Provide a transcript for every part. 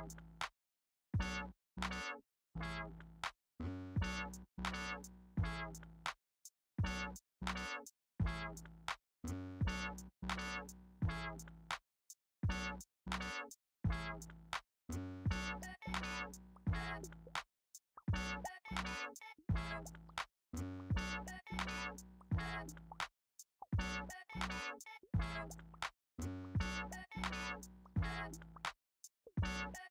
Bye.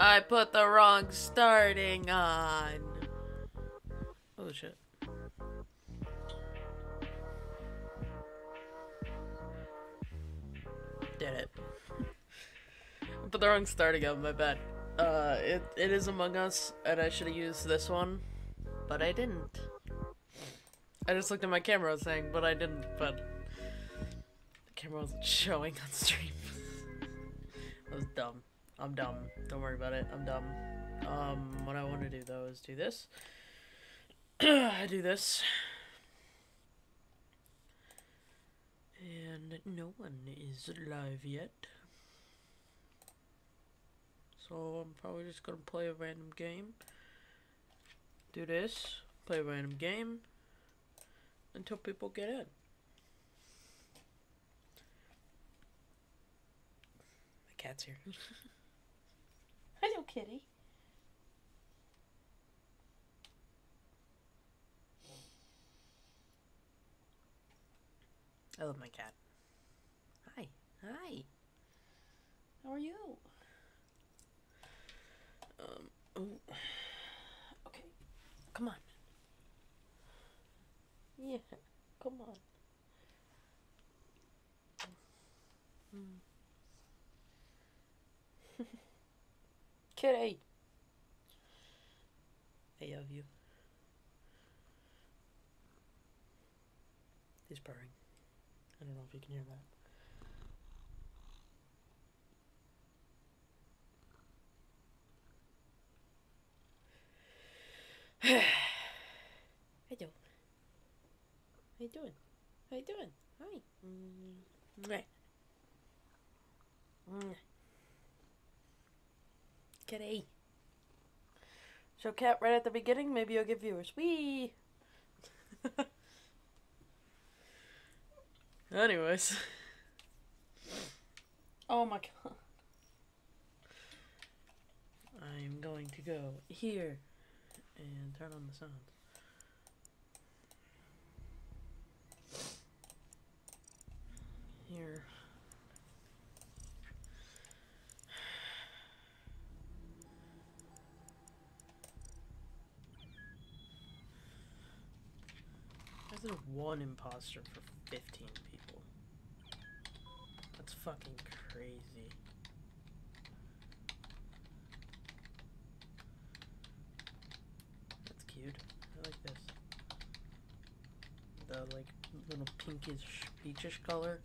I put the wrong starting on. Oh shit. Did it. I put the wrong starting on, my bad. Uh, it, it is Among Us, and I should have used this one, but I didn't. I just looked at my camera saying, but I didn't, but the camera wasn't showing on stream. that was dumb. I'm dumb. Don't worry about it. I'm dumb. Um, what I want to do though is do this. I do this. And no one is live yet. So I'm probably just gonna play a random game. Do this, play a random game until people get in. My cat's here. Hello, kitty. I love my cat. Hi. Hi. How are you? Um, oh. Okay. Come on. Yeah. Come on. Mm. Kitty. I love you. He's purring. I don't know if you can hear that. Hello. How you doing? How you doing? Hi. Mm, mwah. Mwah. Kitty. So, cat right at the beginning. Maybe you'll get viewers. Wee. Anyways. Oh my god. I'm going to go here and turn on the sound. Here. One imposter for 15 people. That's fucking crazy. That's cute. I like this. The like little pinkish peachish color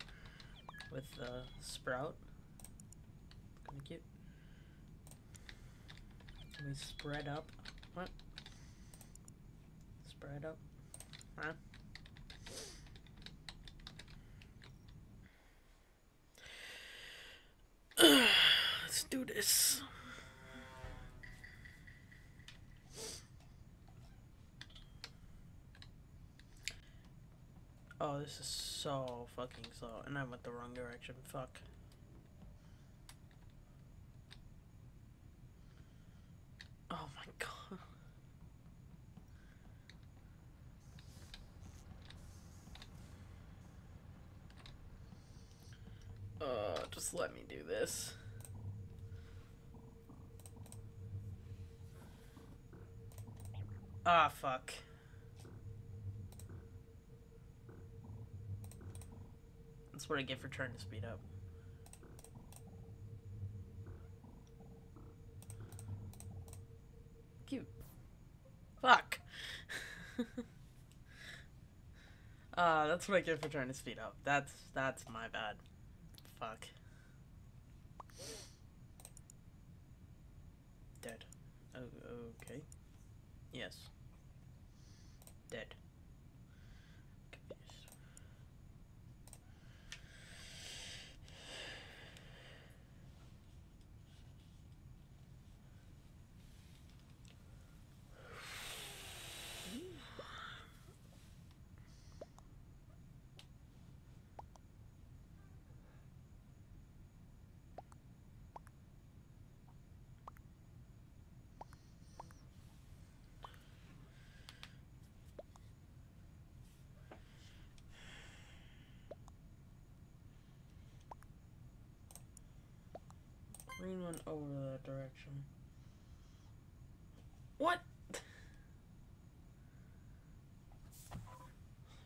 with the uh, sprout. Kinda cute. Can we spread up? What? Spread up? Huh? Let's do this. Oh, this is so fucking slow. And I went the wrong direction. Fuck. Oh my god. Uh, just let me do this. Ah, fuck. That's what I get for trying to speed up. Cute. Fuck. uh, that's what I get for trying to speed up. That's that's my bad. green one over that direction. What?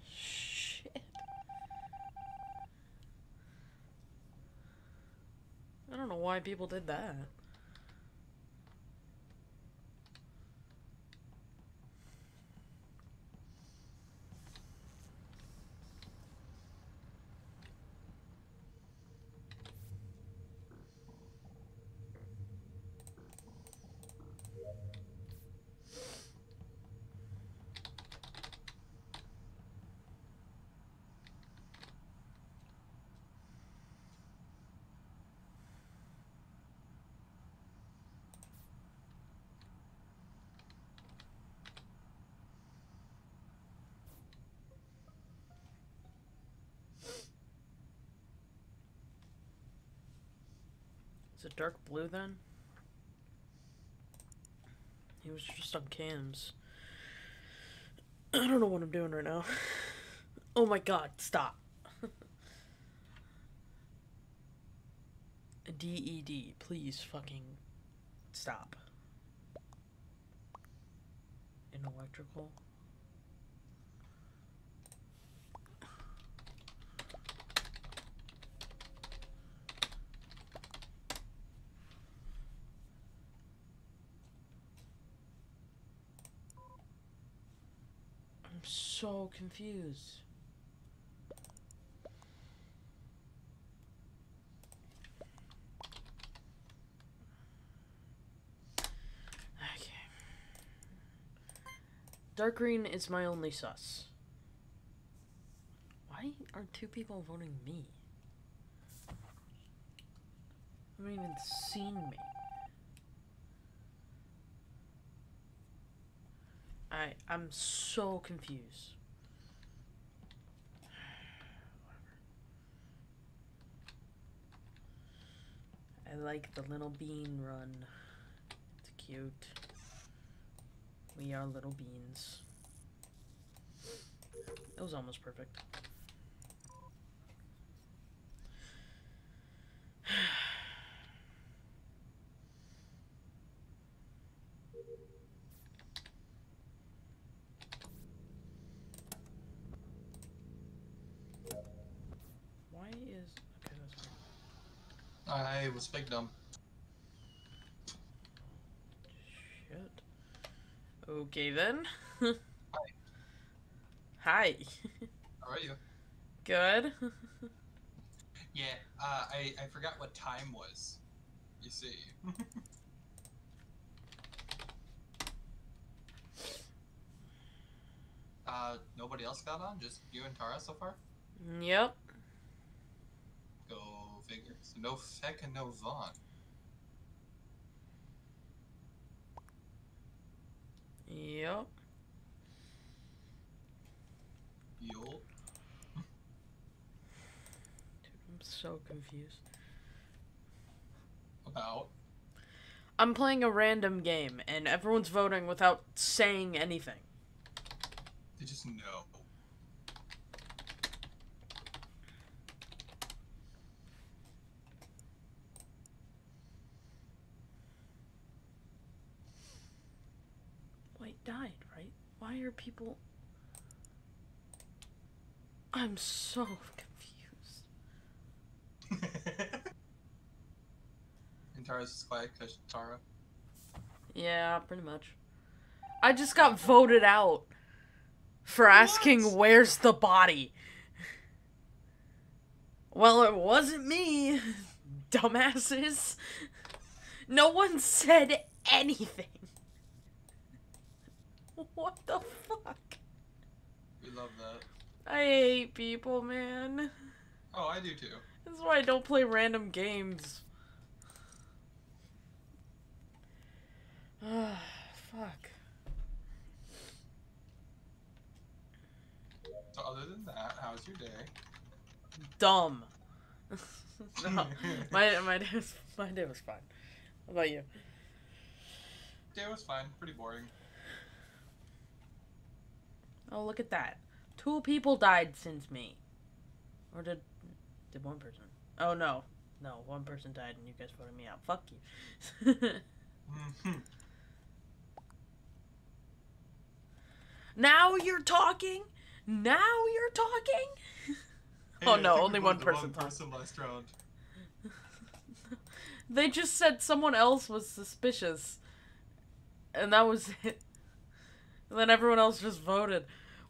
Shit. I don't know why people did that. Dark blue then? He was just on cams. I don't know what I'm doing right now. Oh my god, stop. DED, please fucking stop. In electrical. I'm so confused. Okay. Dark green is my only sus. Why are two people voting me? Haven't even seen me. I I'm so confused. I like the little bean run. It's cute. We are little beans. It was almost perfect. Why is okay? That's fine. I was big dumb. Shit. Okay then. Hi. How are you? Good. Yeah, uh, I, I forgot what time was. You see. uh, nobody else got on? Just you and Tara so far? yep. Go figure. So no Fecc and no Vaughn. Yep. Dude, I'm so confused. About. I'm playing a random game and everyone's voting without saying anything. They just know. White died, right? Why are people. I'm so confused. and Tara's just quiet because Tara. Yeah, pretty much. I just got voted out for asking What? where's the body. Well, it wasn't me, dumbasses. No one said anything. What the fuck? We love that. I hate people, man. Oh, I do too. That's why I don't play random games. Ah, fuck. So other than that, how's your day? Dumb. no, my my day was my day was fine. How about you? Day was fine. Pretty boring. Oh, look at that. Two people died since me. Or did did one person? Oh no, no, one person died and you guys voted me out. Fuck you. Mhm. Now you're talking. Now you're talking. Oh, Hey, I no, only one person talked. person last round. They just said someone else was suspicious, and that was it. And then everyone else just voted.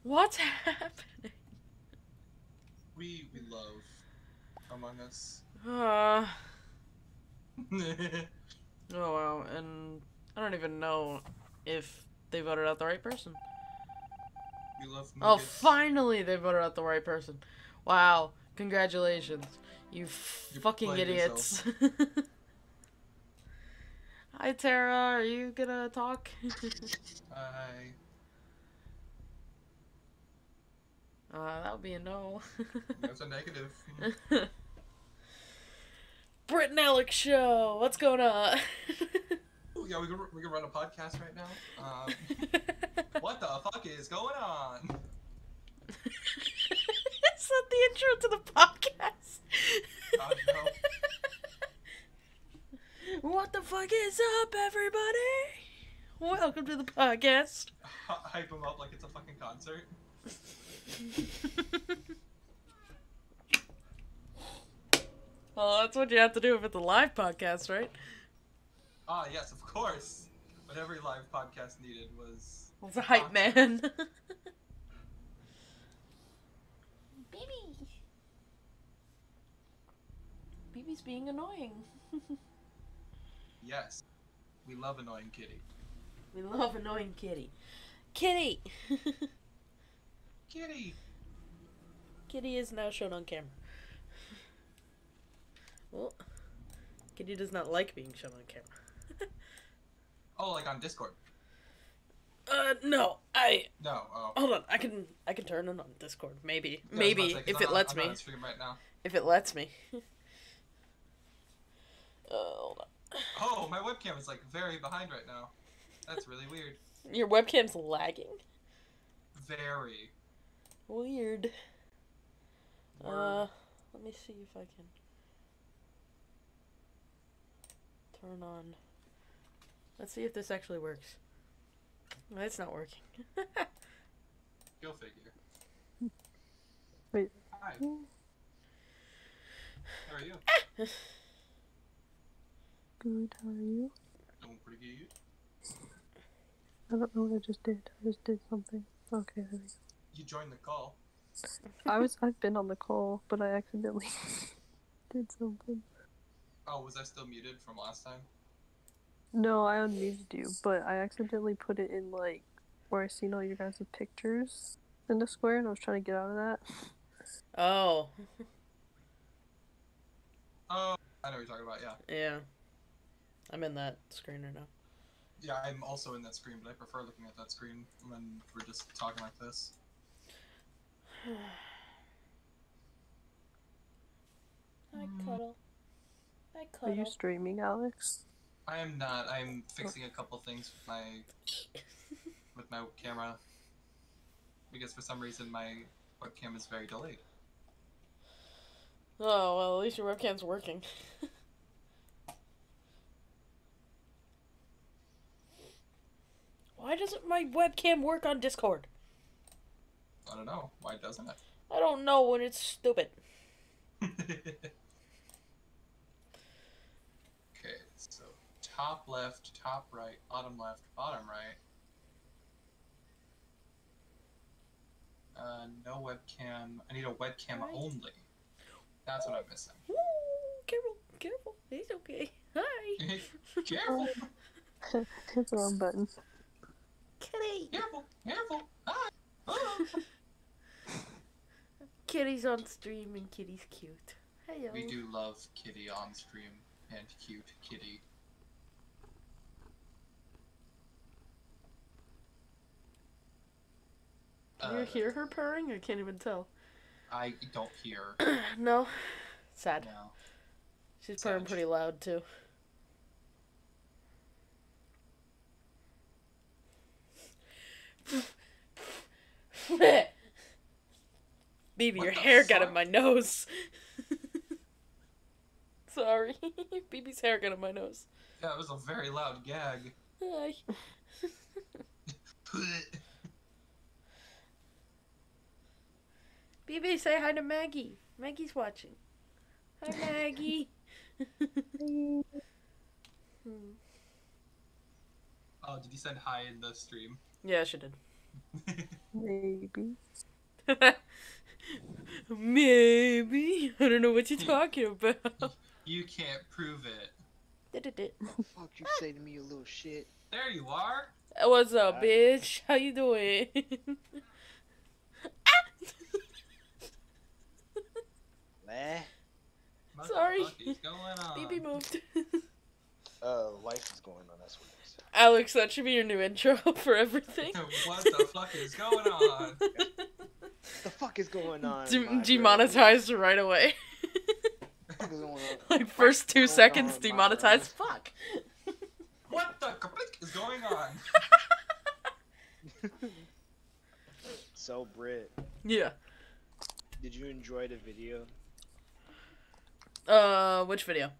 What's happening? We we love Among Us. Uh, oh wow, and I don't even know if they voted out the right person. we love. Oh, finally they voted out the right person. Wow, congratulations, you You fucking idiots. Hi Tara, are you gonna talk? I uh, that would be a no. that's a negative. Brit and Alex show. What's going on? Oh, yeah, we can we can run a podcast right now. Um, what the fuck is going on? Is that the intro to the podcast? No. What the fuck is up, everybody? Welcome to the podcast. Hy- Hype him up like it's a fucking concert. well, that's what you have to do if it's a live podcast, right? Ah, yes, of course. What every live podcast needed was. It's a hype man. Baby. Baby's being annoying. Yes. We love annoying Kitty. We love annoying Kitty. Kitty! Kitty! Kitty is now shown on camera. Well, Kitty does not like being shown on camera. Oh, like on Discord. Uh, no, I No, oh. hold on. I can I can turn it on Discord. Maybe, Yeah, I was about maybe say, if I'm it lets I'm me. on stream right now. If it lets me. uh, hold on. Oh, my webcam is like very behind right now. That's really weird. Your webcam's lagging. Very. Weird. Uh, let me see if I can turn on. Let's see if this actually works. No, it's not working. Go figure. Wait. Hi. How are you? Good, how are you? Doing pretty good. I don't know what I just did. I just did something. Okay, there we go. You joined the call. I was I've been on the call, but I accidentally did something. Oh, was I still muted from last time? No, I unmuted you, but I accidentally put it in like where I seen all your guys' pictures in the square, and I was trying to get out of that. Oh, Oh, I know what you're talking about. Yeah, yeah. I'm in that screen right now. yeah. I'm also in that screen, but I prefer looking at that screen when we're just talking like this. I Mm. cuddle. I cuddle. Are you streaming, Alex? I am not. I'm fixing a couple things with my with my camera because for some reason my webcam is very delayed. Oh well, at least your webcam's working. Why doesn't my webcam work on Discord? I don't know why doesn't I don't know when it's stupid. okay, so top left, top right, bottom left, bottom right. Uh, no webcam. I need a webcam Right. only. That's what I'm missing. Ooh, careful, careful. It's okay. Hi. careful, Hit the wrong button. Kitty. careful, careful. Ah, ah. Kitty's on stream and Kitty's cute. Hello. We do love Kitty on stream and cute Kitty. Can you Uh, hear her purring? I can't even tell. I don't hear no. Sad. now. She's purring pretty loud too. Baby, What your the hair got in my nose. Sorry. BB's hair got in my nose. Yeah, it was a very loud gag. Hi. BB, say hi to Maggy. Maggy's watching. Hi, Maggy. Hmm. Oh, did you send hi in the stream? yeah, she did. Maybe. Maybe. I don't know what you're talking about. You can't prove it. Did-did-did. The fuck you say to me, you little shit? There you are. What's up, Hi. bitch? How you doing? Meh. What Sorry. the fuck is going on? BB moved. Uh, life is going on. That's what it is. Alex, that should be your new intro for everything. what the fuck is going on? the fuck is going on? De- my bro? demonetized right away. The fuck is going on? like first two seconds on, demonetized. Fuck. What the kaplik is going on? So, Brit. Yeah. did you enjoy the video Uh, which video?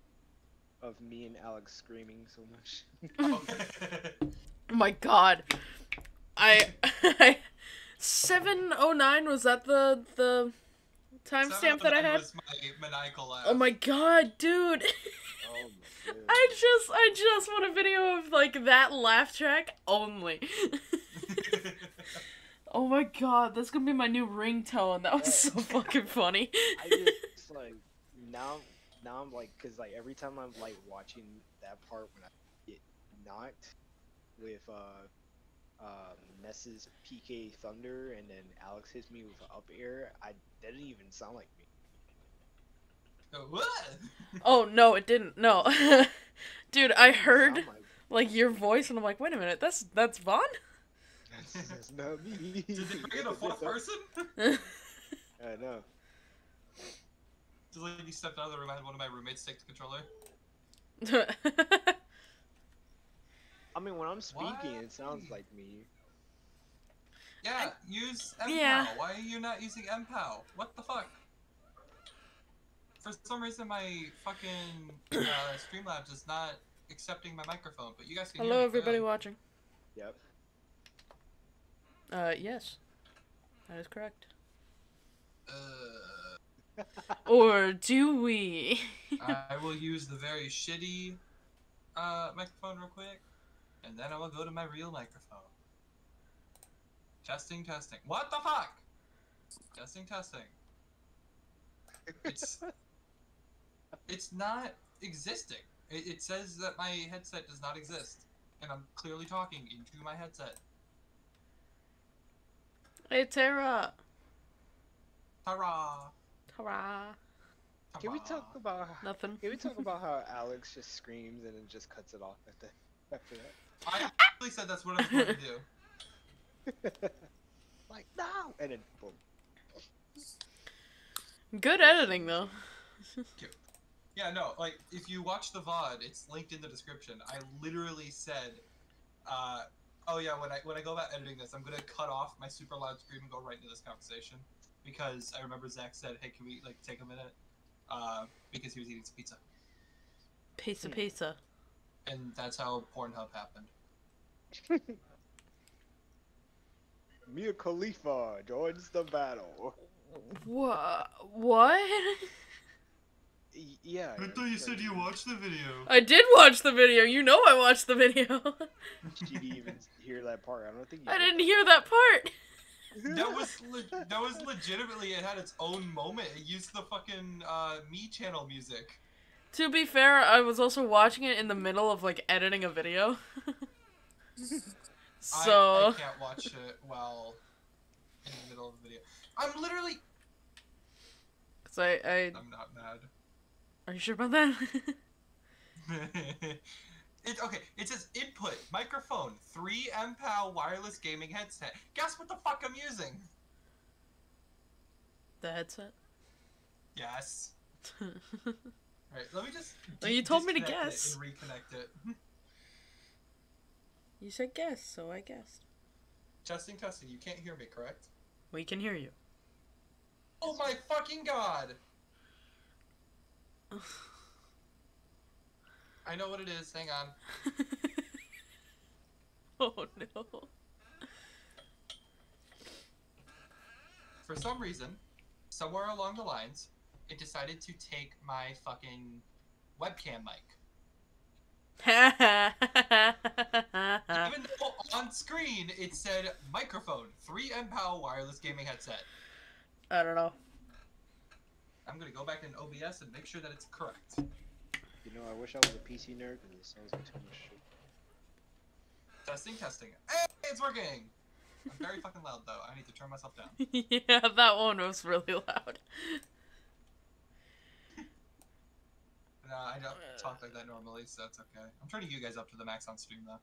of me and Alex screaming so much? Oh my god. I I 709 was that the the timestamp that I had? Was my maniacal laugh. Oh my god, dude. Oh my. I just I just want a video of like that laugh track only. oh my god, that's gonna be my new ringtone. That was so fucking funny. I just like now, now I'm like, cause like every time I'm like watching that part when I get knocked with uh, uh, Ness's PK Thunder, and then Alex hits me with up air. I that didn't even sound like me. what? Oh no, it didn't. No. Dude, I heard like- like your voice and I'm like, wait a minute, that's that's Vaughn? That's, that's not me. Did they bring in a fourth person? I know. Just like you stepped out of the room, I had one of my roommates take the controller. I mean, when I'm speaking, What? it sounds like me. Yeah, use MPOW. Yeah. Why are you not using MPOW? What the fuck? For some reason, my fucking uh, Streamlabs is not accepting my microphone, but you guys can hear Hello me everybody clearly. watching. Yep. Uh yes. That is correct. Uh, Or do we? I will use the very shitty uh, microphone real quick, and then I will go to my real microphone. Testing, testing. What the fuck? Testing, testing. It's it's not existing. It, it says that my headset does not exist, and I'm clearly talking into my headset. hey Tara. Hurrah! Tara. Can we talk about? Nothing. Can we talk about how Alex just screams and then just cuts it off at the, after that? I actually said that's what I was going to do. like no, and then boom. Good editing though. Yeah, no, like if you watch the VOD, it's linked in the description. I literally said, uh, oh yeah, when I when I go about editing this, I'm gonna cut off my super loud scream and go right into this conversation because I remember Zach said, hey, can we like take a minute? Uh, because he was eating some pizza, Pizza pizza. And that's how Pornhub happened. Mia Khalifa joins the battle. What? What? Yeah. I thought you said you watched the video. I did watch the video. You know I watched the video. did you even hear that part. I don't think. You I did. didn't hear that part. That was le- that was legitimately it had its own moment. It used the fucking uh, Mii Channel music. To be fair, I was also watching it in the middle of like editing a video. so I, I can't watch it while in the middle of the video. I'm literally. So I, I I'm not mad. are you sure about that? it okay. It says input microphone three MPOW wireless gaming headset. Guess what the fuck I'm using? the headset. Yes. Right. Let me just. Well, you told me to it guess. Reconnect it. you said guess, so I guessed. testing, testing. You can't hear me, correct? We can hear you. Oh my fucking god! I know what it is. Hang on. oh no. For some reason, somewhere along the lines, it decided to take my fucking webcam mic. Even though on screen it said microphone, 3 MPOW wireless gaming headset. I don't know. I'm gonna go back in OBS and make sure that it's correct. You know, I wish I was a PC nerd because it sounds like too much shit. Testing, testing. Hey, it's working! I'm very fucking loud though. I need to turn myself down. yeah, that one was really loud. No, I don't talk like that normally, so that's okay. I'm turning you guys up to the max on stream though.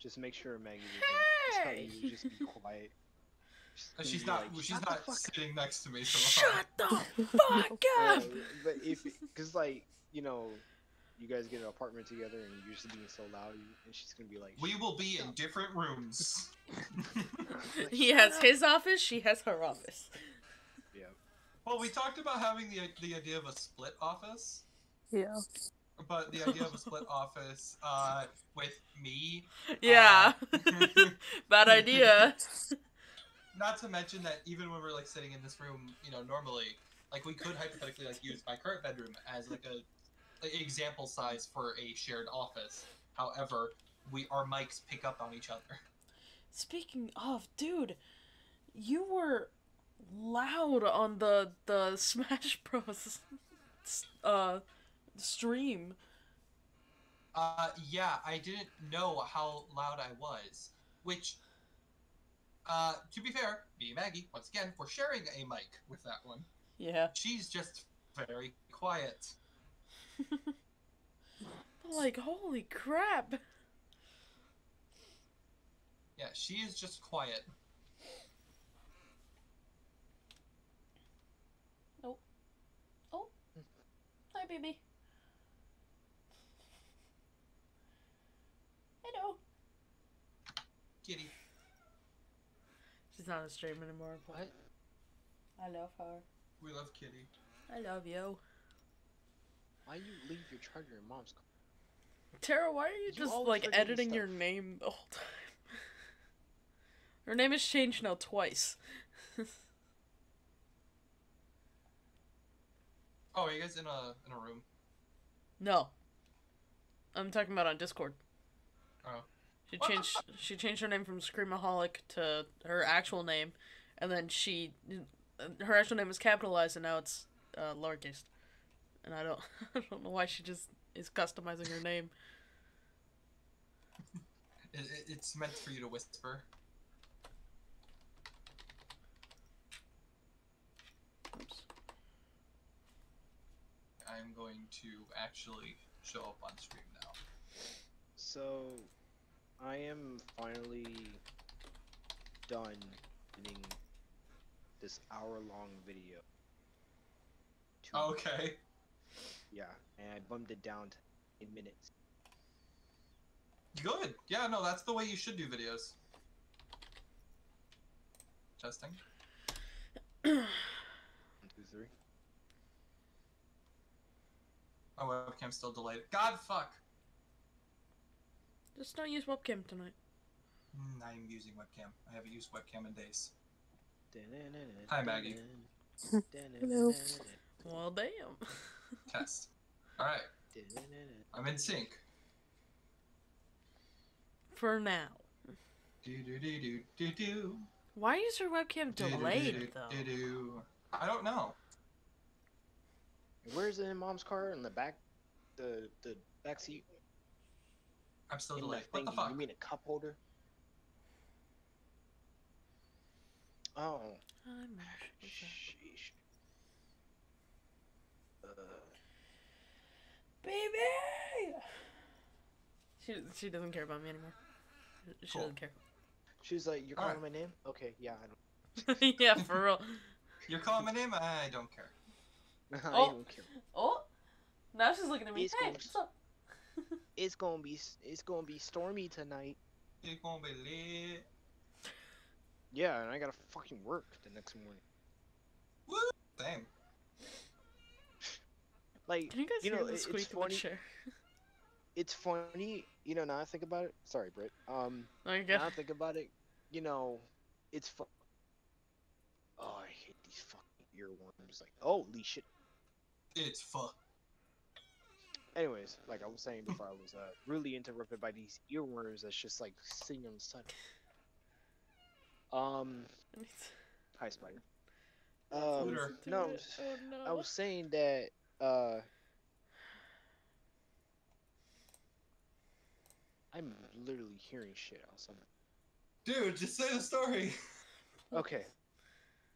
Just make sure Maggy was like, Hey! you just be quiet. Just Uh, She's gonna not. like, she's not fuck sitting next to me. So Shut the fuck Uh, up! but if, cause like, you know, you guys get an apartment together and you're just being so loud, and she's gonna be like, we will be in different rooms. He has his office, she has her office. Yeah. well, we talked about having the the idea of a split office, Yeah. but the idea of a split office uh, with me. Yeah. uh, Bad idea. not to mention that even when we're like sitting in this room, you know, normally, like we could hypothetically like use my current bedroom as like a like, example size for a shared office. However, we our mics pick up on each other. Speaking of, dude, you were loud on the the Smash Bros. uh stream. Uh, yeah, I didn't know how loud I was. Which, uh, to be fair, me and Maggy, once again, we're sharing a mic with that one. Yeah. She's just very quiet. Like, holy crap. Yeah, she is just quiet. Oh. Oh. Hi, baby. Hello. Kitty. She's not a stream anymore. What? I love her. We love Kitty. I love you. Why you leave your charger in mom's car? Tara, why are you You just like editing your name the whole time? Her name has changed now twice. Oh, are you guys in a in a room? No. I'm talking about on Discord. Oh. She changed she changed her name from Screamaholic to her actual name, and then she her actual name is capitalized and now it's uh, lowercase. And I don't I don't know why she just is customizing her name. It, it, it's meant for you to whisper. Oops. I'm going to actually show up on stream now. So, I am finally done editing this hour-long video. Two- oh, Okay. Yeah, and I bumped it down to eight minutes. Good. Yeah, no, that's the way you should do videos. Testing. One, two, three. My webcam's still delayed. God fuck. Just don't use webcam tonight. Mm, I'm using webcam. I haven't used webcam in days. Hi, Maggy. Hello. Well, damn. Test. Alright, I'm in sync. For now. Do do do do do do. Why is your webcam delayed though? Do do. I don't know. Where's it in mom's car? In the back, the the back seat. I'm still In delayed. What the fuck? You mean a cup holder? Oh, I'm sheesh. Uh, Baby! She, she doesn't care about me anymore. She Cool. doesn't care. She's like, "You're Alright. calling my name? Okay, yeah, I yeah, for real. You're calling my name? I don't care. I Oh. don't care. Oh! Now she's looking at me. It's Hey, cool. what's up? It's gonna be it's gonna be stormy tonight. You're gonna be lit. Yeah, and I gotta fucking work the next morning. Same. Like, Can you guys you know, hear the it- it's squeak the funny. chair? It's funny, you know. Now I think about it. Sorry, Britt. Um, Okay. now I think about it. You know, it's fu- Oh, I hate these fucking earworms. Like, holy shit. It's fuck. Anyways, like I was saying before, I was uh, really interrupted by these earworms that's just like sitting on the side. Um, hi spider. Um, no, Oh no. I was saying that uh, I'm literally hearing shit outside. Dude, just say the story. Okay.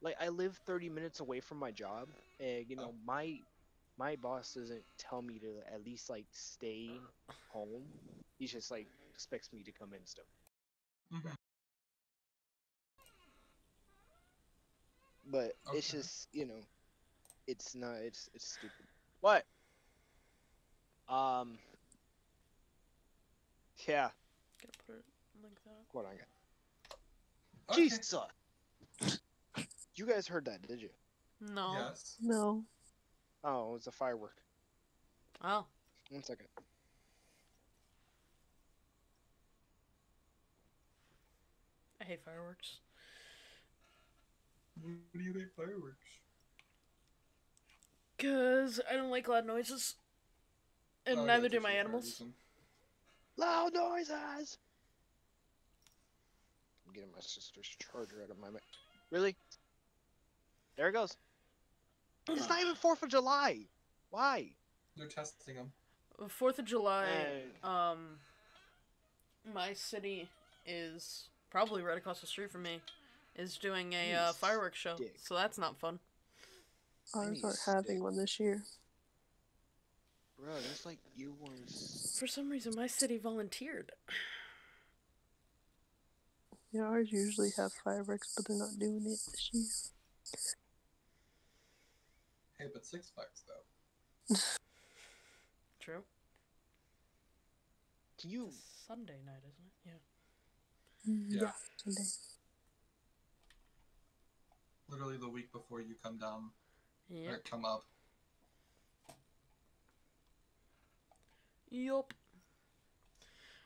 Like I live 30 minutes away from my job and you know Oh. my my boss doesn't tell me to at least like stay home. He just like expects me to come in stuff. Mhm. But it's just, you know, it's not it's it's stupid. What? Um Yeah, Gotta put it like that. what I got. Okay. Jesus. You guys heard that, did you? No. Yes. No. Oh, it was a firework. Oh. One second. I hate fireworks. What do you hate fireworks? Cause I don't like loud noises. And Oh, neither it's do my actually a fire animals. Loud noises. I'm getting my sister's charger out of my. Ma- really? There it goes. It's not even Fourth of July. Why? They're testing them. Fourth of July, Eh. um, my city is probably right across the street from me. Is doing a uh, fireworks show, stick. so that's not fun. I Ours aren't having one this year. Bro, there's like earworms. For some reason, my city volunteered. Yeah, ours usually have fireworks, but they're not doing it this year. Hey, but Six Flags though. True. Can you? It's Sunday night, isn't it? Yeah. Mm, Yeah. Yeah, Sunday. Literally the week before you come down Yep. or come up. Yup.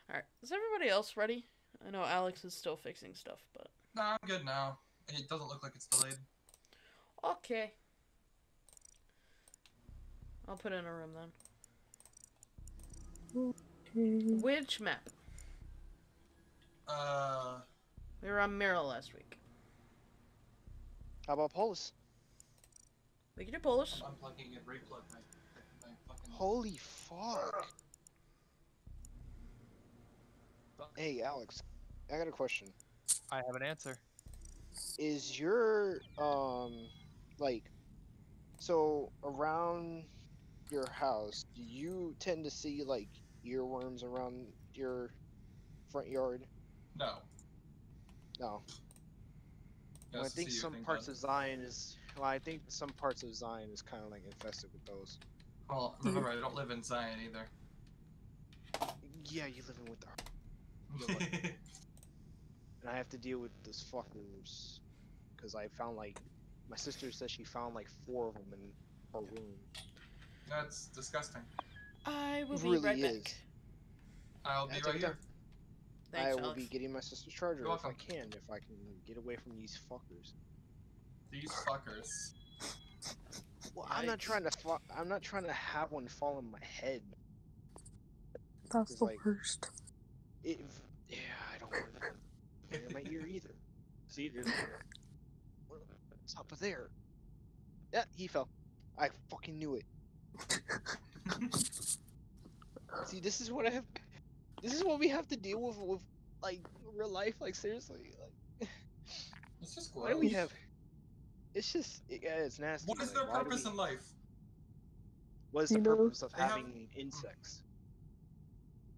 Alright, is everybody else ready? I know Alex is still fixing stuff, but. Nah, I'm good now. It doesn't look like it's delayed. Okay. I'll put in a room then. Okay. Which map? Uh, We were on Mira last week. How about Polus? We can do Polish. I'm unplugging and replug my, my fucking. Holy fuck! Hey, Alex, I got a question. I have an answer. Is your um, like, so around your house, do you tend to see like earworms around your front yard? No. No. Well, I think some parts done. of Zion is. Well, I think some parts of Zion is kind of like infested with those. Well, remember, I don't live in Zion either. Yeah, you live in with the. And I have to deal with those fuckers, because I found like, my sister says she found like four of them in her room. That's disgusting. I will be really right is. back. I'll be That's right here. Thanks, I will Alex. be getting my sister's charger You're if I can, if I can get away from these fuckers. These fuckers. Well, I'm not trying to. Fa- I'm not trying to have one fall on my head. That's the like- worst. It, yeah, I don't want it in my ear either. See, there's one on top of there. Yeah, he fell. I fucking knew it. See, this is what I have. This is what we have to deal with with like real life. Like seriously, like It's just why do we have? It's just it, yeah, it's nasty. What is like, their purpose we- in life? What is the know, purpose of they have- having insects?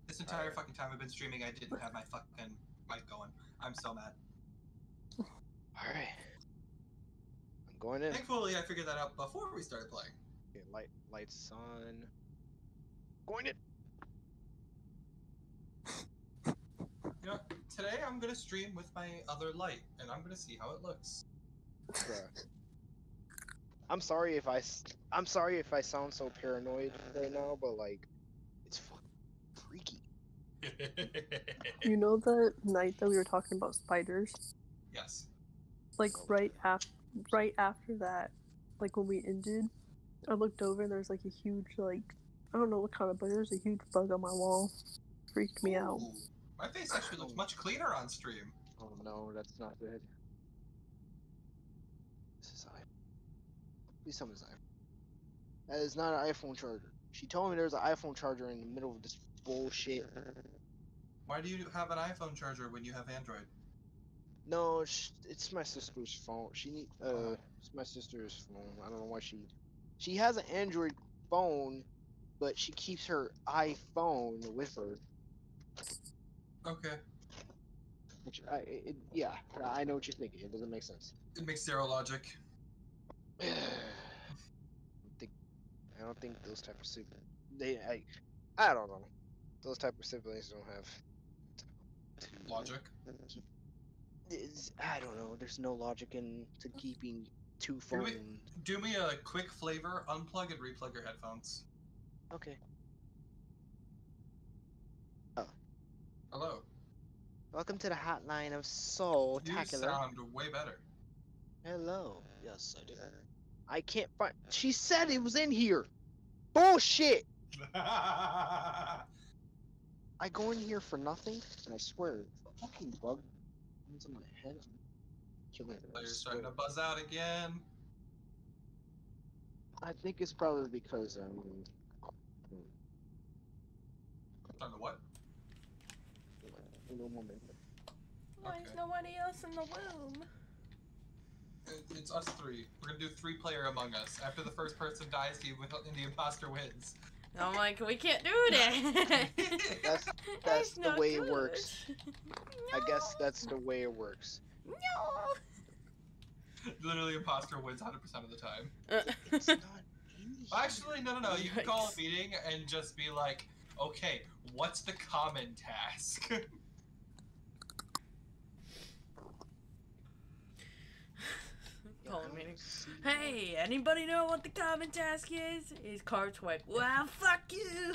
This entire fucking time I've been streaming, I didn't have my fucking mic going. I'm so mad. All right, I'm going in. Thankfully, I figured that out before we started playing. Okay, light lights on. Going in. You know, today I'm gonna stream with my other light, and I'm gonna see how it looks. Bruh. I'm sorry if I s- I'm sorry if I sound so paranoid right now, but like, it's fucking freaky. You know the night that we were talking about spiders? yes. Like oh, right after, right after that, like when we ended, I looked over and there's like a huge like I don't know what kind of bug. There's a huge bug on my wall. Freaked me out. My face actually looks much cleaner on stream. Oh no, that's not good. This is iPhone. Please tell me it's iPhone. That is not an iPhone charger. She told me there's an iPhone charger in the middle of this bullshit. Why do you have an iPhone charger when you have Android? No, sh- it's my sister's phone. She need uh, it's my sister's phone. I don't know why she, she has an Android phone, but she keeps her iPhone with her. Okay. Which I, it, yeah, I know what you're thinking. It doesn't make sense. It makes zero logic. I don't think, I don't think those type of siblings. They, I, I don't know. Those type of siblings don't have Logic. It's, I don't know. There's no logic in to keeping two Do phones. we- Do me a quick flavor, unplug and replug your headphones. Okay. Oh. Hello. Welcome to the hotline of Soul Tacular. You sound way better. Hello. Uh, yes, I do. Uh, I can't find. Uh, she said it was in here. Bullshit. I go in here for nothing, and I swear, a fucking bug comes on my head. I'm killing it. Oh, you're starting to buzz out again. I think it's probably because um, Starting to what? a little moment. Why is nobody else in the room? It's us three. We're gonna do three player Among Us. After the first person dies, the, and the imposter wins. I'm like, we can't do that. That's that's the not way it good. works. I guess that's the way it works. No. Literally, imposter wins 100% of the time. Uh, it's not in here. Actually, no, no, no. You can call a meeting and just be like, okay, what's the common task? Yeah, Call I a meeting. Hey, anybody know what the common task is? Is card swipe. Well, fuck you.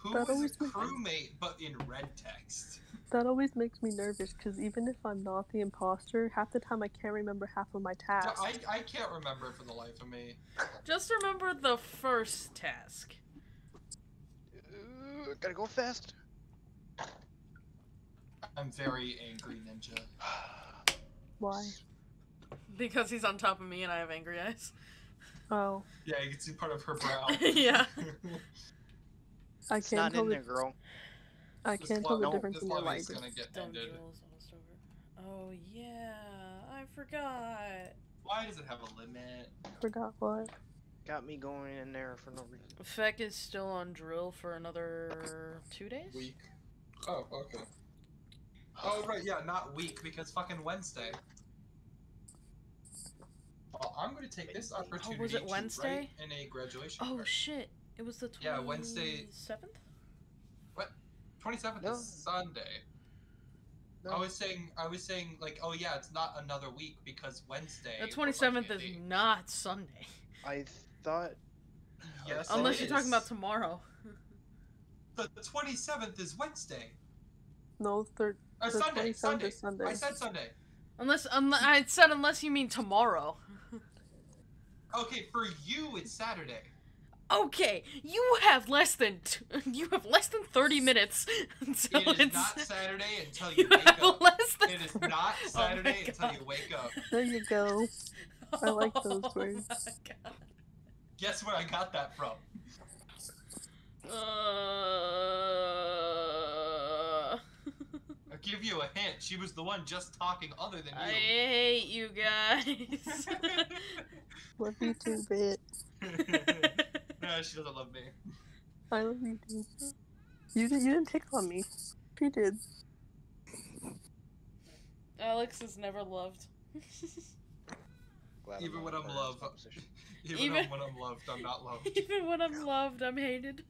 Who That is always a crewmate but in red text? That always makes me nervous because even if I'm not the imposter, half the time I can't remember half of my So tasks. I, I can't remember for the life of me. Just remember the first task. Uh, gotta go fast. I'm very angry ninja. Why? Because he's on top of me and I have angry eyes. Oh, Yeah, you can see part of her brow. yeah. I It's can't not tell in there, girl. I This can't tell the difference in your lobby is language. gonna get ended. over. Oh yeah, I forgot. Why does it have a limit? Forgot what? Got me going in there for no reason. Fecc is still on drill for another two days. Week. Oh, okay. Oh, right, yeah, not week, because fucking Wednesday. Well, I'm gonna take this oh, opportunity it to Wednesday? write in a graduation Oh card. shit! It was the twenty Yeah, Wednesday- seventh. 27th No. is Sunday. I was saying, I was saying, like, oh yeah, it's not another week because Wednesday. The twenty seventh is not Sunday. I thought. Yes, Unless you're talking about tomorrow. The twenty seventh is Wednesday. No, third. Uh, The Sunday, Sunday. Sunday. I said Sunday. Unless, unless I said unless you mean tomorrow. Okay, for you it's Saturday. Okay, you have less than t- you have less than thirty minutes until It is it's not Saturday until you you wake have up. less than. It is not Oh Saturday my until you wake up. There you go. I like those Oh words. my God. Guess where I got that from? Uh, I'll give you a hint. She was the one just talking other than you. I you. hate you guys. Love you too, bit. No, she doesn't love me. I love you too. You did. You didn't pick on me. She did. Alex is never loved. Glad Even not when a I'm loved. Even, Even- when I'm loved, I'm not loved. Even when I'm loved, I'm hated.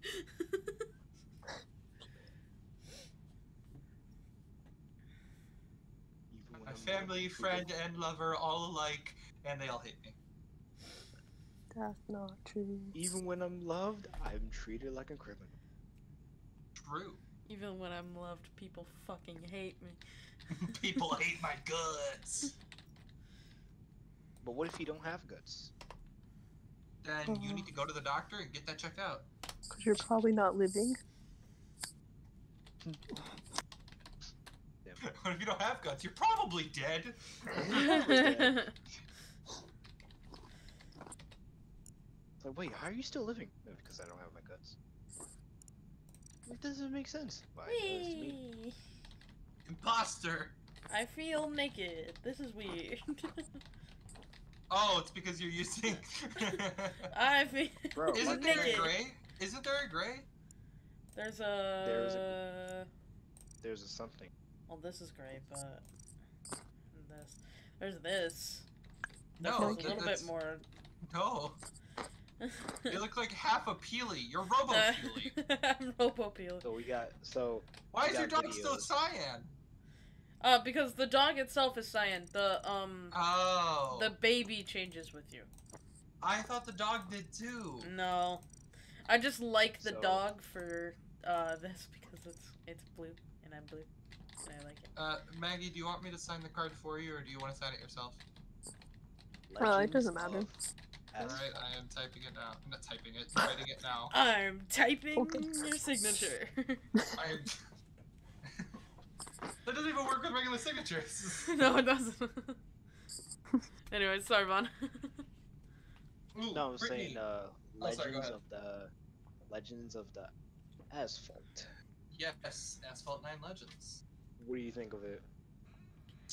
Even My family, friend, and lover all alike, and they all hate me. That's not true. Even when I'm loved, I'm treated like a criminal. True. Even when I'm loved, people fucking hate me. People hate my guts. But what if you don't have guts? then you need to go to the doctor and get that checked out. Because you're probably not living. what if you don't have guts, you're probably dead. It's like, wait, how are you still living? "No, Because I don't have my guts. It doesn't make sense. Why does to me? Whee! Imposter. I feel naked. This is weird. Oh, it's because you're using. I feel Bro, Isn't like, there a gray? Isn't there a gray? There's a. There's a- there's a something. Well, this is great, but this. There's this. That No, feels a little that's- bit more. No. You look like half a peely. You're Robo Peely. I'm Robo Peel. So we got so Why is your got dog still videos. cyan? Uh, because the dog itself is cyan. The um, Oh. the baby changes with you. I thought the dog did too. No, I just like the So- dog for uh this because it's it's blue and I'm blue and I like it. Uh, Maggy, do you want me to sign the card for you, or do you want to sign it yourself? Uh, it doesn't matter. Of All Asphalt. right, I am typing it now. I'm not typing it. I'm writing it now. I'm typing Okay. your signature. I am. that doesn't even work with regular signatures. no, it doesn't. anyway, sorry, Vaughn. Ooh, No, I'm Brittany. saying uh, Oh, sorry, Legends ahead. of the Legends of the Asphalt. Yes, Asphalt 9 Legends. What do you think of it?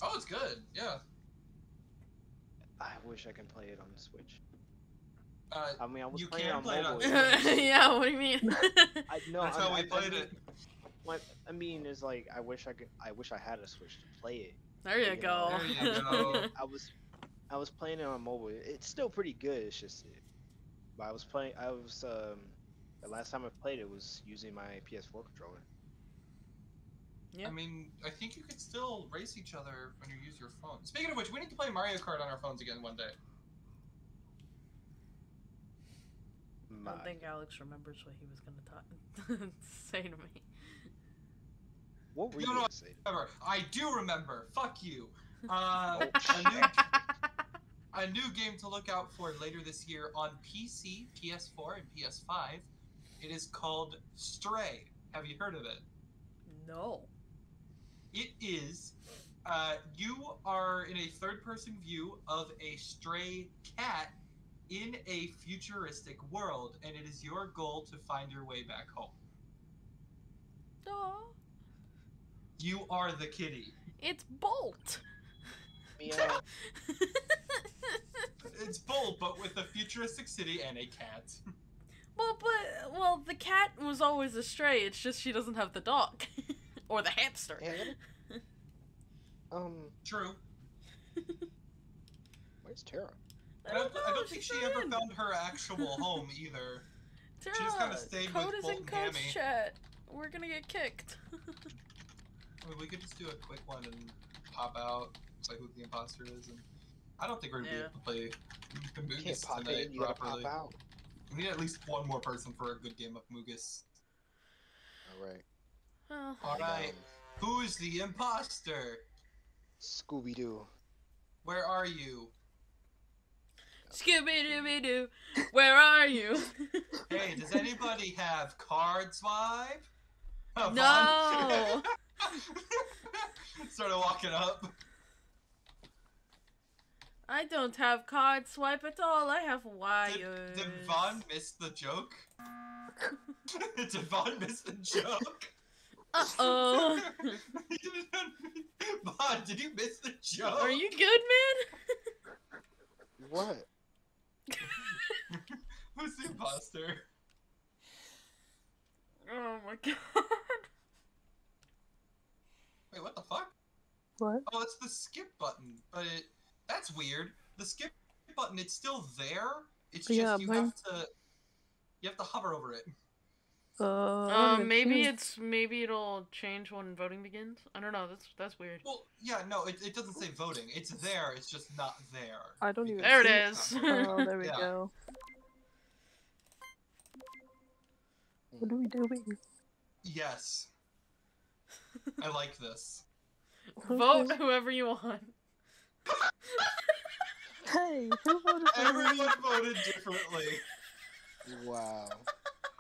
Oh, it's good. Yeah. I wish I can play it on Switch. Uh, I mean, I was You playing can on play it on mobile. Yeah, what do you mean? I no, that's I, how I, we I played mean, it. What I mean is like, I wish I could. I wish I had a Switch to play it. there you You go. There you go. I was, I was playing it on mobile. It's still pretty good. It's just, but I was playing. I was um, the last time I played it was using my PS4 controller. Yeah. I mean, I think you could still race each other when you use your phone. Speaking of which, we need to play Mario Kart on our phones again one day. I don't think Alex remembers what he was gonna talk say to me. what were you No, no, gonna say? Remember, I do remember. Fuck you. Uh, Oh, a, new, a new game to look out for later this year on PC, PS4, and PS5. It is called Stray. Have you heard of it? no. It is. Uh, you are in a third-person view of a stray cat in a futuristic world, and it is your goal to find your way back home. Aw. You are the kitty. It's Bolt. Meow. It's Bolt, but with a futuristic city and a cat. well, but well, the cat was always a stray. It's just she doesn't have the dog or the hamster. And, um, True. where's Tara? I don't, I don't oh, think she not ever in. found her actual home either. Tara, just kinda stayed with Code is Bolt in and coach Hammy. chat. We're gonna get kicked. I mean, we could just do a quick one and pop out, say who the imposter is, and I don't think we're gonna Yeah. be able to play You can't Mugus pop tonight in. Properly. pop out. We need at least one more person for a good game of Mugus. All right. Oh. Alright, who's the imposter? Scooby Doo. Where are you? Scooby Dooby Doo, where are you? Hey, does anybody have cards swipe? Oh, No. Vaughn. Started walking up. I don't have card swipe at all. I have Did, wires. did Vaughn miss the joke? did Vaughn miss the joke? Uh oh. Vaughn, did you miss the joke? Are you good, man? What? Who's the imposter? Oh my god. Wait, what the fuck? What? Oh, it's the skip button, but it that's weird. The skip button, it's still there. It's just Yeah, you mine- have to you have to hover over it. Uh, Um, maybe seems- it's maybe it'll change when voting begins. I don't know. That's that's weird. Well, yeah, no, it, it doesn't say voting. It's there. It's just not there. I don't even There it's is. not voting. Oh, there we Yeah. go. What are we doing? Yes. I like this. Vote whoever you want. Hey, who voted? Everyone voted differently. Wow.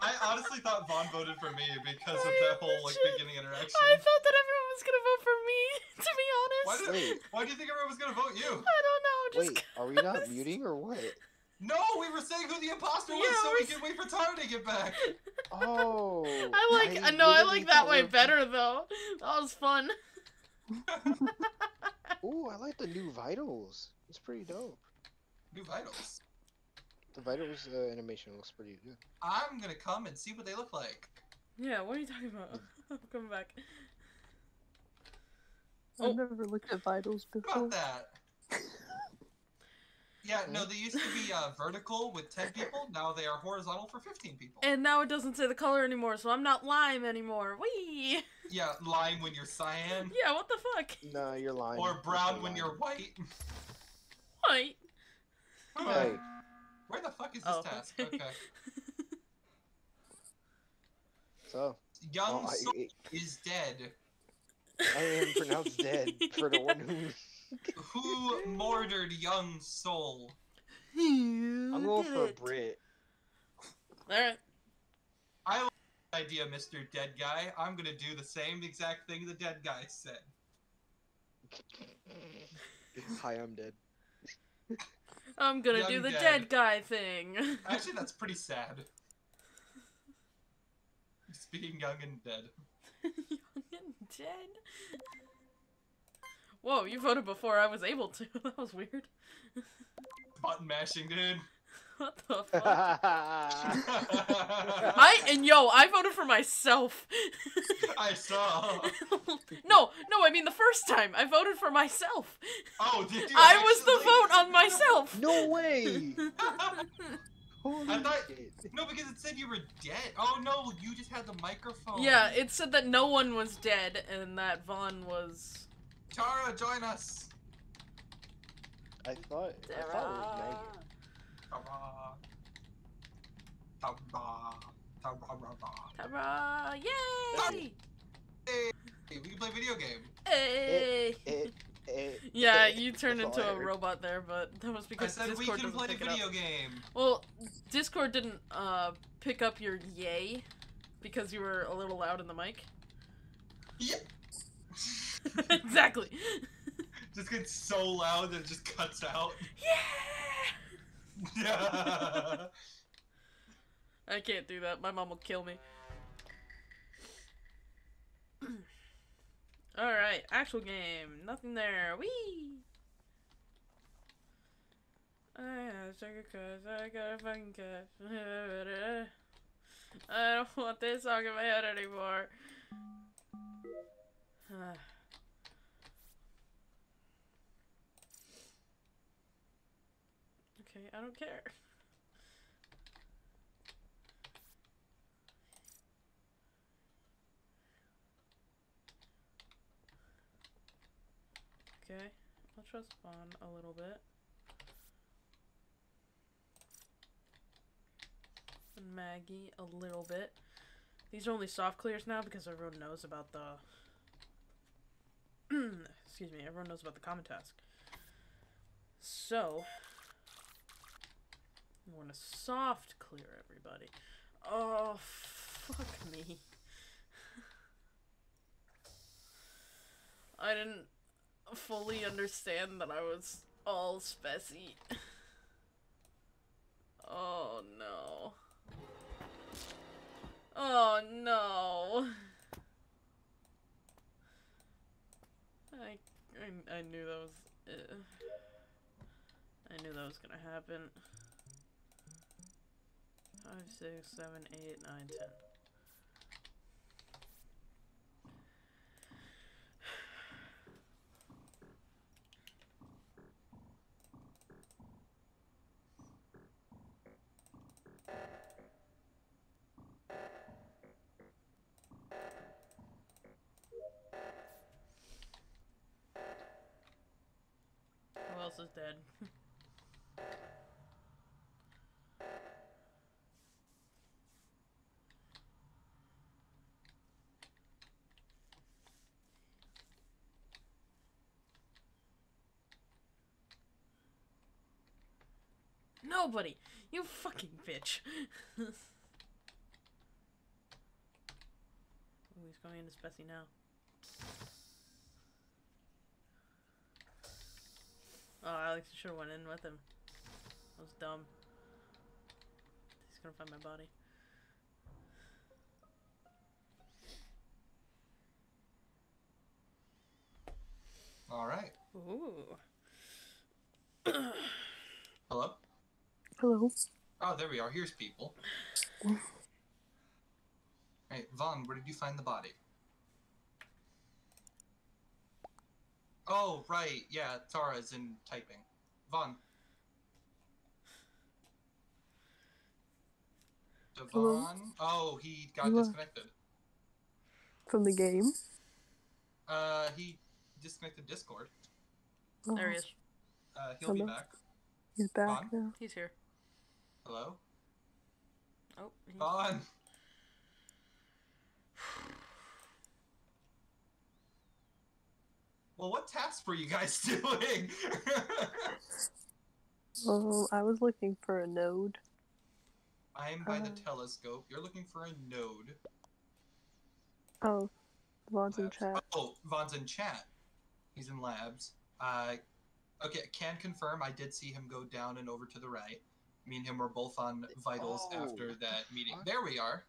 I honestly thought Vaughn voted for me because of that whole like beginning interaction. I thought that everyone was gonna vote for me. To be Why honest, did, Wait. why do you think everyone was gonna vote you? I don't know. Just Wait, are we not muting or what? No, we were saying who the imposter was Yeah, so we're we could wait for Tara to get back. Oh. I like. I know. I like that way we were- better though. That was fun. Ooh, I like the new vitals. It's pretty dope. New vitals. The vitals uh, animation looks pretty good. I'm gonna come and see what they look like. Yeah. What are you talking about? I'm coming back. I've Oh. never looked at vitals before. about that? Yeah, no, they used to be uh, vertical with 10 people. Now they are horizontal for 15 people. And now it doesn't say the color anymore, so I'm not lime anymore. Wee. Yeah, lime when you're cyan, Yeah. What the fuck? Nah, you're lying. or brown You're when you're lying. white. White. Hey, Where the fuck is this Oh. task? Okay. so Young Soul I, is dead. I am pronounced dead for the one who. Who murdered young soul? I'm going for Brit. All right. I like the idea, Mr. Dead Guy. I'm gonna do the same exact thing the dead guy said. Hi, I'm dead. I'm gonna do the dead. dead guy thing. Actually, that's pretty sad. Just being young and dead. Young and dead. Whoa, you voted before I was able to. That was weird. Button mashing, dude. What the fuck? I I and yo, I voted for myself. I saw. no, no, I mean the first time I voted for myself. Oh, did you? I was the vote on myself. no way! Holy I thought- shit. no, because it said you were dead. Oh no, you just had the microphone. Yeah, it said that no one was dead and that Vaughn was. Tara, join us. I thought, I thought it was Megan. Tara. Tara. Tara. Hurrah! Yay! Hey, we can play video game. Hey! Eh, eh, Yeah, eh. you turned into all I a heard. robot there, but that was I because said we Discord can doesn't play pick it up. video game. Well, Discord didn't uh pick up your yay because you were a little loud in the mic. Yeah. exactly. just gets so loud that it just cuts out. Yeah. I can't do that. My mom will kill me. All right, actual game. Nothing there. Wee. I take a cuss. I got a fucking cuss. I don't want this song in my head anymore. okay, I don't care. Okay, I'll trust Vaughn a little bit. And Maggy a little bit. These are only soft clears now because everyone knows about the. Excuse me, everyone knows about the common task. So. I want to soft clear everybody. Oh, fuck me. I didn't fully understand that I was all spessy. Oh no. Oh no. I I, I knew that was uh, I knew that was gonna happen. Five, six, seven, eight, nine, ten. Who else is dead? Nobody. You fucking bitch. Ooh, he's going into Spessy now. Oh, Alex, you should have went in with him. That was dumb. He's gonna find my body. All right. Ooh. Hello. Hello. Oh, there we are. Here's people. Hey, Vaughn, where did you find the body? Oh, right. Yeah, Tara's in typing. Vaughn. Hello? Dievonne? Oh, he got Hello? disconnected. From the game. Uh, he disconnected Discord. Oh, There he is. Uh, he'll be back. He's back Vaughn? now. He's here. Hello? Oh, he- Vaughn! Well, what tasks were you guys doing? Um, I was looking for a node. I'm by the Uh. telescope. You're looking for a node. Oh, Vaughn's in chat. Oh, Vaughn's in chat. He's in labs. Uh, okay, can confirm. I did see him go down and over to the right. Me and him were both on vitals Oh, after that meeting. fuck? There we are.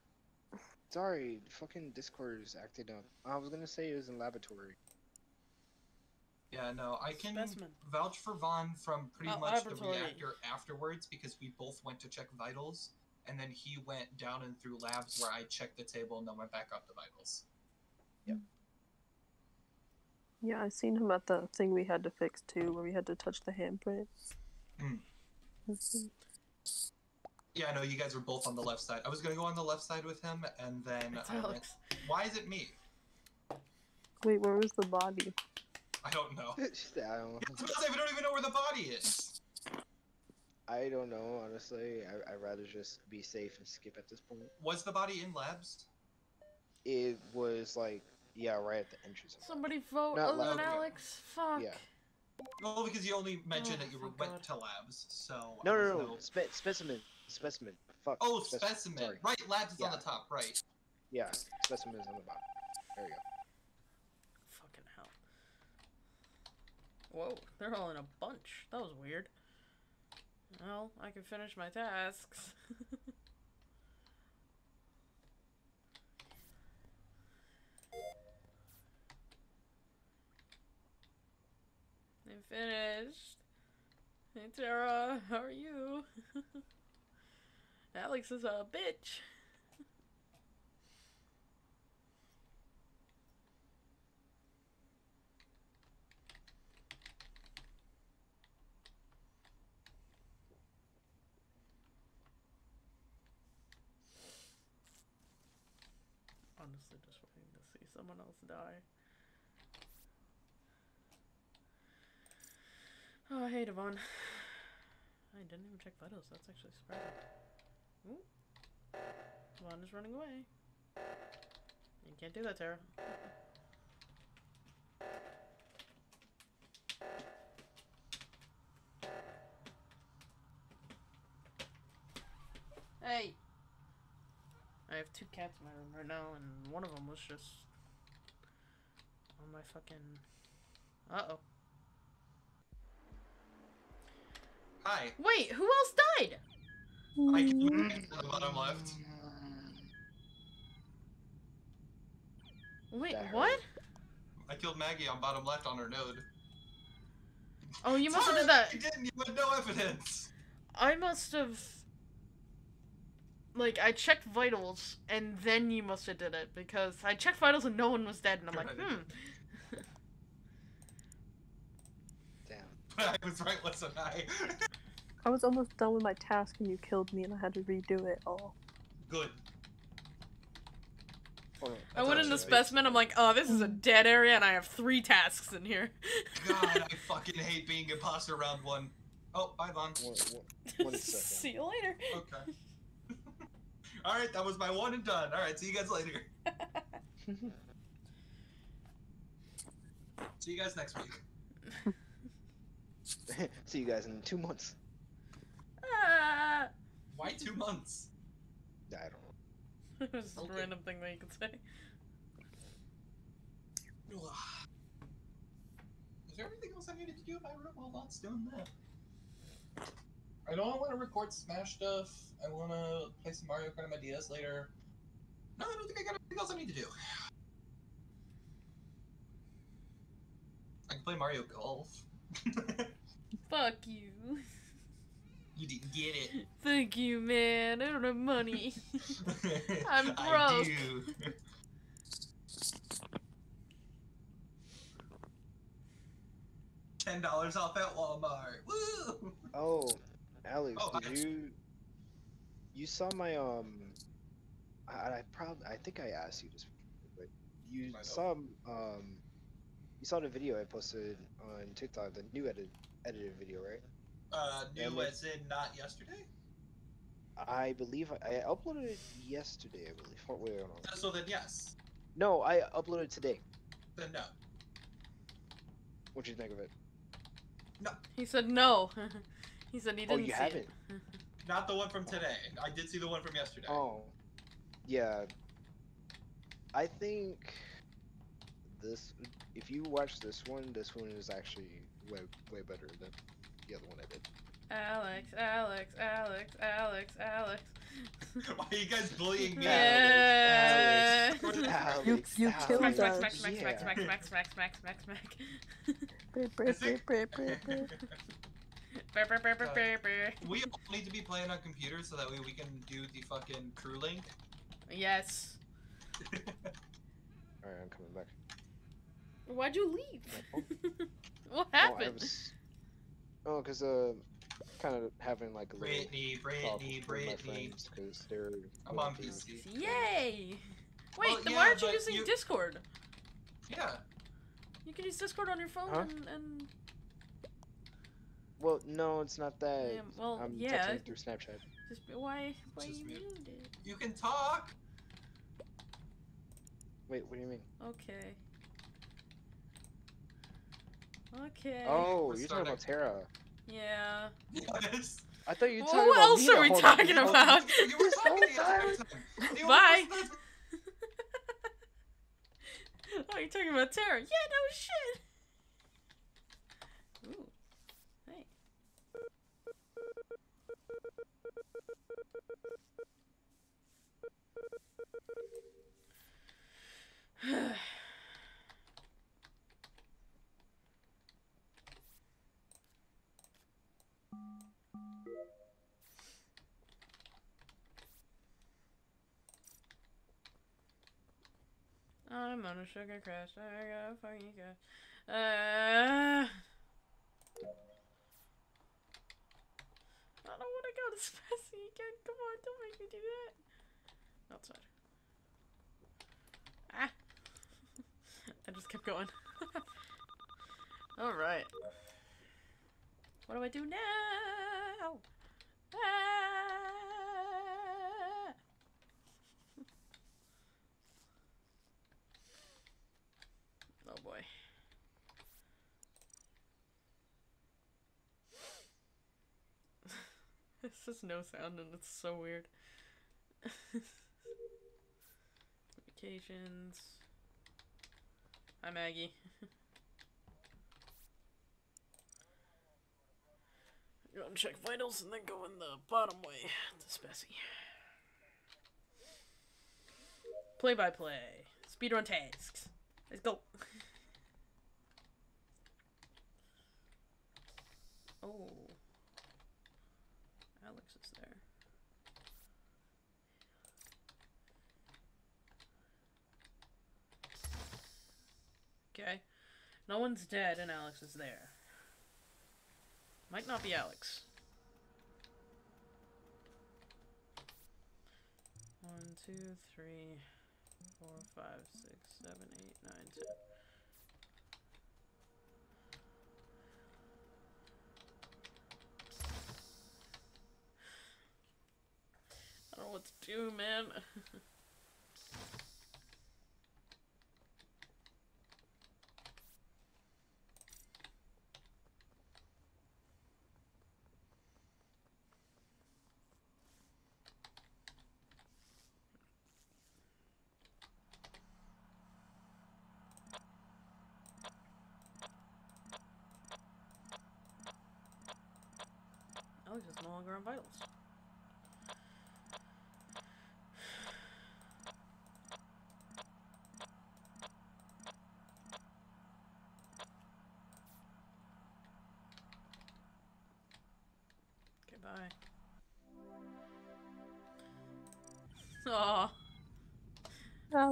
Sorry, fucking Discord is acting up. I was gonna say it was in laboratory. Yeah, no, I can Specimen. vouch for Vaughn from pretty Uh, much the reactor afterwards because we both went to check vitals, and then he went down and through labs where I checked the table and then went back up to vitals. Yeah, Yeah, I seen him at the thing we had to fix too, where we had to touch the handprint. Hmm. Yeah, no, you guys were both on the left side. I was gonna go on the left side with him, and then It's uh, I went. Alex. Why is it me? Wait, where was the body? I don't know. I don't, I was about to say, we don't even know where the body is. I don't know, honestly. I, I'd rather just be safe and skip at this point. Was the body in labs? It was like, yeah, right at the entrance. Somebody vote Not other than loud. Alex. Fuck. Yeah. Well, because you only mentioned Oh, that you were thank went God. to labs, so. No, I no, no, Spe- specimen. Specimen. Fuck. Oh, spec- specimen. Sorry. Right, labs is on the top. Right. Yeah, specimen is on the bottom. There you go. Fucking hell. Whoa, they're all in a bunch. That was weird. Well, I can finish my tasks. I'm finished. Hey Tara, how are you? Alex is a bitch. Honestly, just waiting to see someone else die. Oh, hey, Dievonne. I didn't even check photos. That's actually surprising. Ooh. Dievonne is running away. You can't do that, Tara. Hey! I have two cats in my room right now, and one of them was just on my fucking. Uh oh. Hi. Wait, who else died? I can Mm, look the bottom left. Wait, what? I killed Maggy on bottom left on her node. Oh, you must have Sorry, did that. You didn't. You had no evidence. I must have. Like, I checked vitals, and then you must have did it, because I checked vitals and no one was dead, and I'm like, hmm. Damn. I was right. Listen, I. I was almost done with my task and you killed me and I had to redo it all. Good. Oh, Hold. I went in the specimen, I'm like, oh, this is a dead area, and I have three tasks in here. God, I fucking hate being imposter round one. Oh, bye, Vaughn. One, one, one second. See you later. Okay. All right, that was my one and done. All right, see you guys later. See you guys next week. See you guys in two months. Ah, Why two months? I don't know. Just a random thing that you could say. Is there anything else I needed to do if I wrote while that's doing that? I don't want to record Smash stuff. I want to play some Mario Kart on my DS later. No, I don't think I got anything else I need to do. I can play Mario Golf. Fuck you. you didn't get it. Thank you, man. I don't have money. I'm broke. I broke. do. Ten dollars off at Walmart. Woo! Oh, Alex, Oh, did hi. you you saw my um? I, I probably I think I asked you this, but you saw um, you saw the video I posted on TikTok, the new edit edited video, right? Uh, Damn new it. as in not yesterday. I believe I, I uploaded it yesterday. I believe. Oh, wait, hold on. So then yes. No, I uploaded today. Then no. What do you think of it? No. He said no. he said he Oh, didn't Oh, you see haven't. it. Not the one from today. I did see the one from yesterday. Oh, yeah. I think this. If you watch this one, this one is actually way way better than the other one I did. Alex, Alex, Alex, Alex, Alex. Why are you guys bullying me? Yeah. Alex, You- Alex, you Smack, killed smack, us. smack, smack, smack, yeah. Brr, brr, brr, brr, brr, brr. we all need to be playing on computers so that way we can do the fucking crew link. Yes. All right, I'm coming back. Why'd you leave? what Oh, happened? was. Oh, cause uh, kind of having like a little Brittany, talk Brittany, with my Brittany. friends, cause they're. I'm on PC. Yay! Wait, Well, then yeah, why aren't you using you- Discord? Yeah. You can use Discord on your phone Huh? and, and Well, no, it's not that. Yeah, well, I'm yeah. texting through Snapchat. just be- why why Just you mute. muted? You can talk. Wait, what do you mean? Okay. Okay. Oh, we're you're talking about Tara. Yeah. Yes. I thought you were Well, talking who about else are we talking time. about? You were talking the entire time. The only Bye. Oh, you're talking about Tara? Yeah, no shit. Ooh. Hey. I'm on a sugar crash. I got a fucking crash. Uh, I don't want to go to Spessy again. Come on, don't make me do that. Outside. Ah. I just kept going. All right. What do I do now? Ah. Oh boy. this is no sound and it's so weird. Vacations. Hi Maggy. Go and check vitals and then go in the bottom way to Spessy. Play by play. Speedrun tasks. Let's go. Oh. Alex is there. Okay. No one's dead and Alex is there. Might not be Alex. One, two, three, four, five, six, seven, eight, nine, ten. Know what to do, man.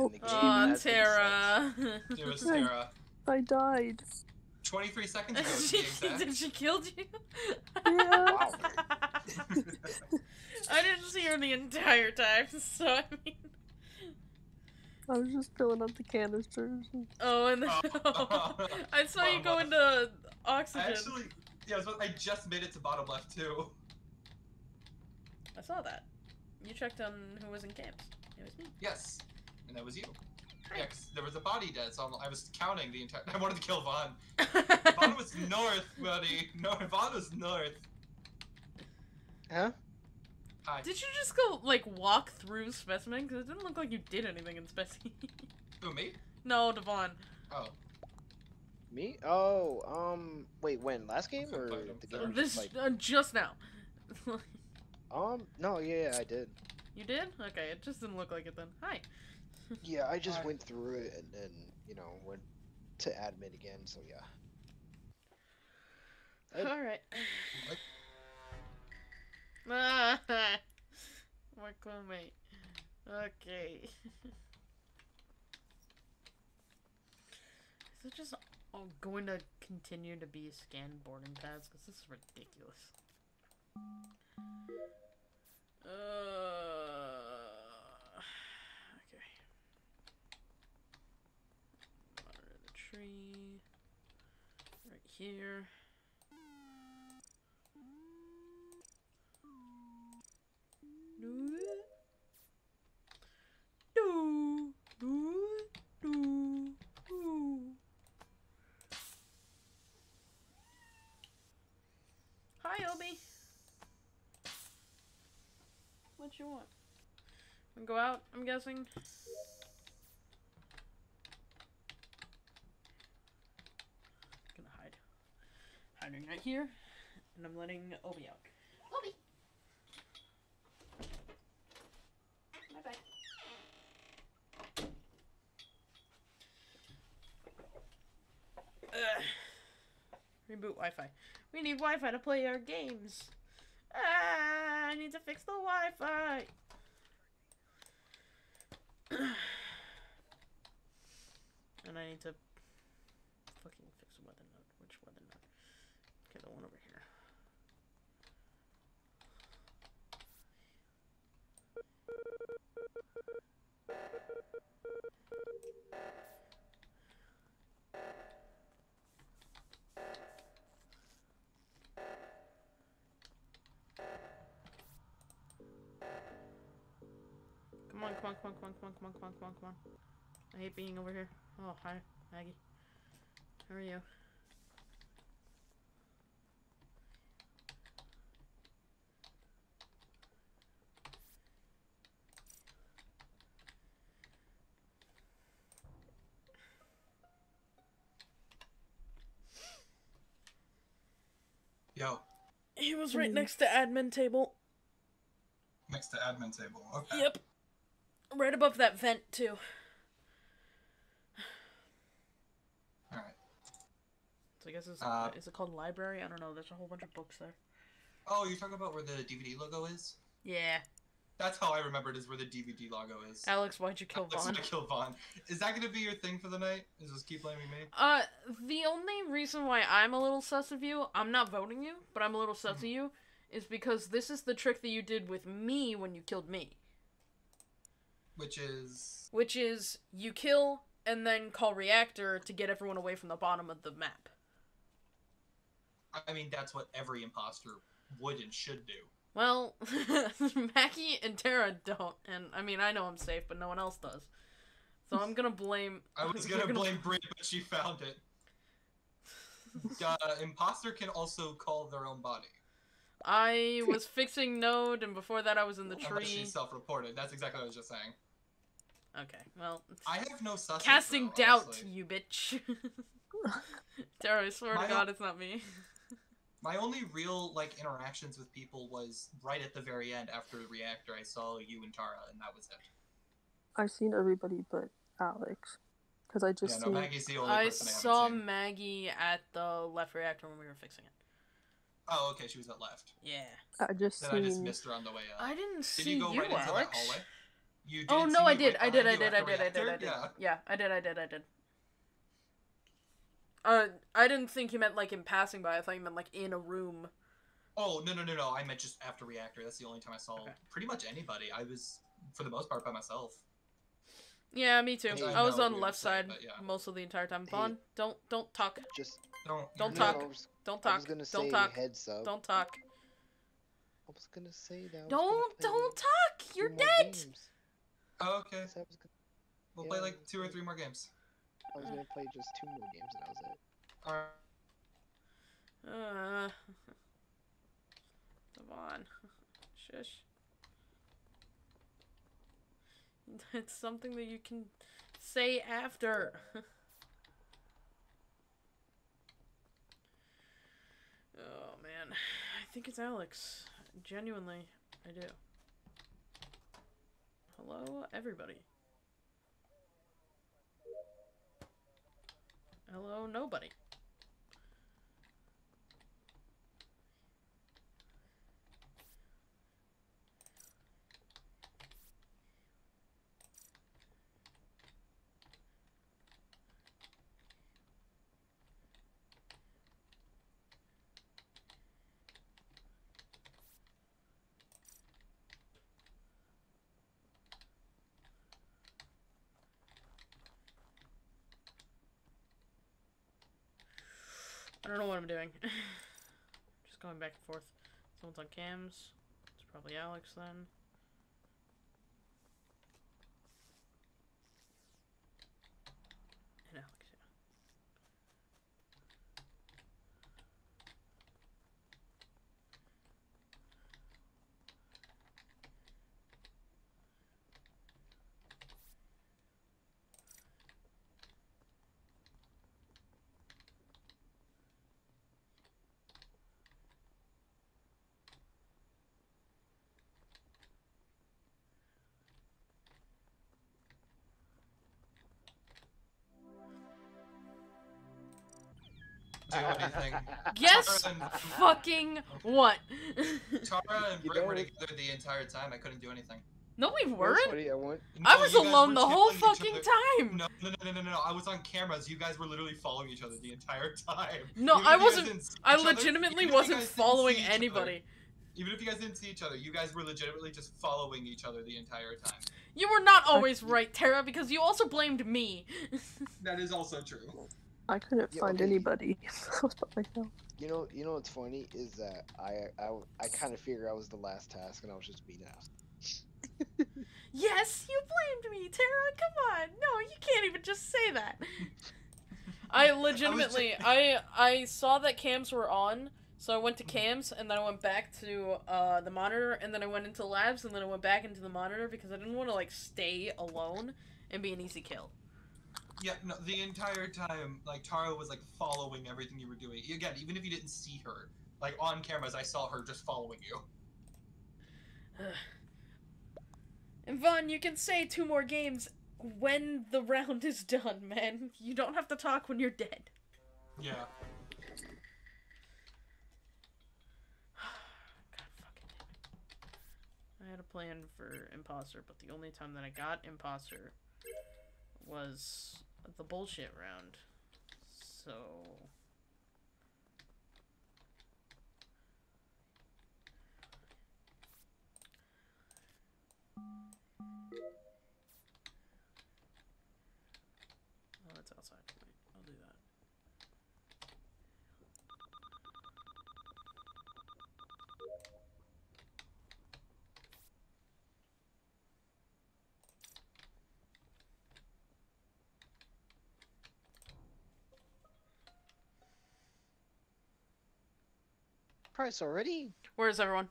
Oh, Ow, And the game Aw, has been Tara. It was Sarah. I died. 23 seconds ago, she, did she killed you? Yeah. I didn't see her the entire time, so I mean. I was just filling up the canisters. Oh, and then, Oh. I saw you go Mama. into I oxygen. actually, yeah, I, was, I just made it to bottom left too. I saw that. You checked on who was in camps. It was me. Yes, and that was you. Hi. Yeah, 'cause there was a body dead, so I'm, I was counting the entire. I wanted to kill Vaughn. Vaughn was north, buddy. No, Vaughn was north. Huh? Hi. Did you just go like walk through specimen? Because it didn't look like you did anything in specimen. Who me? no, Dievonne. Oh, Me? Oh, um, wait, when? Last game or the game? This Like, uh, just now. um, no, yeah, yeah, I did. you did? Okay, it just didn't look like it then. Hi. Yeah, I just Alright. went through it and then, you know, went to admin again, so yeah. All right. What? Ah, my crewmate. Okay. Is it just all going to continue to be scan boarding pass? Because this is ridiculous. Uh, okay. Water the tree. Right here. Do, do, do, do. Hi, Obi. What you want? Go out, I'm guessing. Right here. And I'm letting Obi out. Obi! Bye bye. Ugh. Reboot Wi-Fi. We need Wi-Fi to play our games. Ah, I need to fix the Wi-Fi. and I need to fucking fix the weather node. Which weather node? Okay, the over here. Come on, come on, come on, come on, come on, come on, come on, come on, come on. I hate being over here. Oh, hi, Maggy. How are you? yo, He was right Mm. next to admin table. next to admin table. Okay. Yep. Right above that vent, too. All right. So I guess it's, Uh, is it called library? I don't know. There's a whole bunch of books there. Oh, you're talking about where the DVD logo is? Yeah. That's how I remembered is where the DVD logo is. Alex, why'd you kill Alex, Vaughn? I killed Vaughn. Is that gonna be your thing for the night? Is just keep blaming me? Uh, the only reason why I'm a little sus of you, I'm not voting you, but I'm a little sus of you, is because this is the trick that you did with me when you killed me. Which is Which is, you kill and then call reactor to get everyone away from the bottom of the map. I mean, that's what every imposter would and should do. Well, Maggy and Tara don't, and I mean, I know I'm safe, but no one else does. So I'm gonna blame. I was we're gonna blame Brit, but she found it. Uh, imposter can also call their own body. I was fixing Node, and before that, I was in the tree. She self-reported. That's exactly what I was just saying. Okay, well, I have no sus. casting though, doubt, honestly. you bitch. Tara, I swear My to God, it's not me. My only real like interactions with people was right at the very end after the reactor. I saw you and Tara, and that was it. I've seen everybody but Alex. Because I Yeah, just no. Maggy's the only I person I haven't saw seen. Maggy at the left reactor when we were fixing it. Oh, okay, she was at left. Yeah. I just Then I just missed her on the way up. I didn't Did see you go you, right into Alex. that hallway? You Oh didn't no, see I did. right I did. I did. I did. I did. I reactor? did. I did. Yeah. Yeah, I did. I did. I did. Uh, I didn't think you meant like in passing by. I thought you meant like in a room. Oh no no no no! I meant just after reactor. That's the only time I saw Okay. pretty much anybody. I was for the most part by myself. Yeah, me too. Hey, I was on the left side but yeah. most of the entire time. Hey. Vaughn, don't don't talk. Just Don't Don't you're talk. not- I was, Don't I talk. was gonna Don't say talk. heads up. Don't talk. I was gonna say that. Don't don't talk. You're dead. games. Oh, okay, I said I was gonna, we'll Yeah, play like two or three more games. I was gonna play just two more games and that was it. Uh, Vaughn, shush. It's something that you can say after. oh man, I think it's Alex. Genuinely, I do. Hello, everybody. Hello, nobody. I don't know what I'm doing. Just going back and forth. Someone's on cams. It's probably Alex then. Guess than- fucking what? Tara and You Britt were together the entire time. I couldn't do anything. no, we You know what's weren't. funny? I went. I was alone the whole fucking time. No, no, no, no, no, no. I was on cameras. You guys were literally following each other the entire time. No, Even I if you guys wasn't- I each other- legitimately even if you wasn't following see other- anybody. even if you guys didn't see each other, you guys were legitimately just following each other the entire time. You were not always right, Tara, because you also blamed me. That is also true. I couldn't Yeah, find okay. anybody. I was by myself. You know, you know what's funny is that I, I, I kind of figured I was the last task and I was just being asked. yes, you blamed me, Tara. Come on. No, you can't even just say that. I legitimately, I I saw that cams were on, so I went to cams, and then I went back to uh, the monitor, and then I went into labs, and then I went back into the monitor because I didn't want to like stay alone and be an easy kill. Yeah, no, the entire time, like Tara was like following everything you were doing. Again, even if you didn't see her, like on cameras, I saw her just following you. And Vaughn, you can say two more games when the round is done, man. You don't have to talk when you're dead. Yeah. God fucking damn it. I had a plan for imposter, but the only time that I got imposter was the bullshit round. So Oh, it's outside. Wait, I'll do that. Price already? Where is everyone?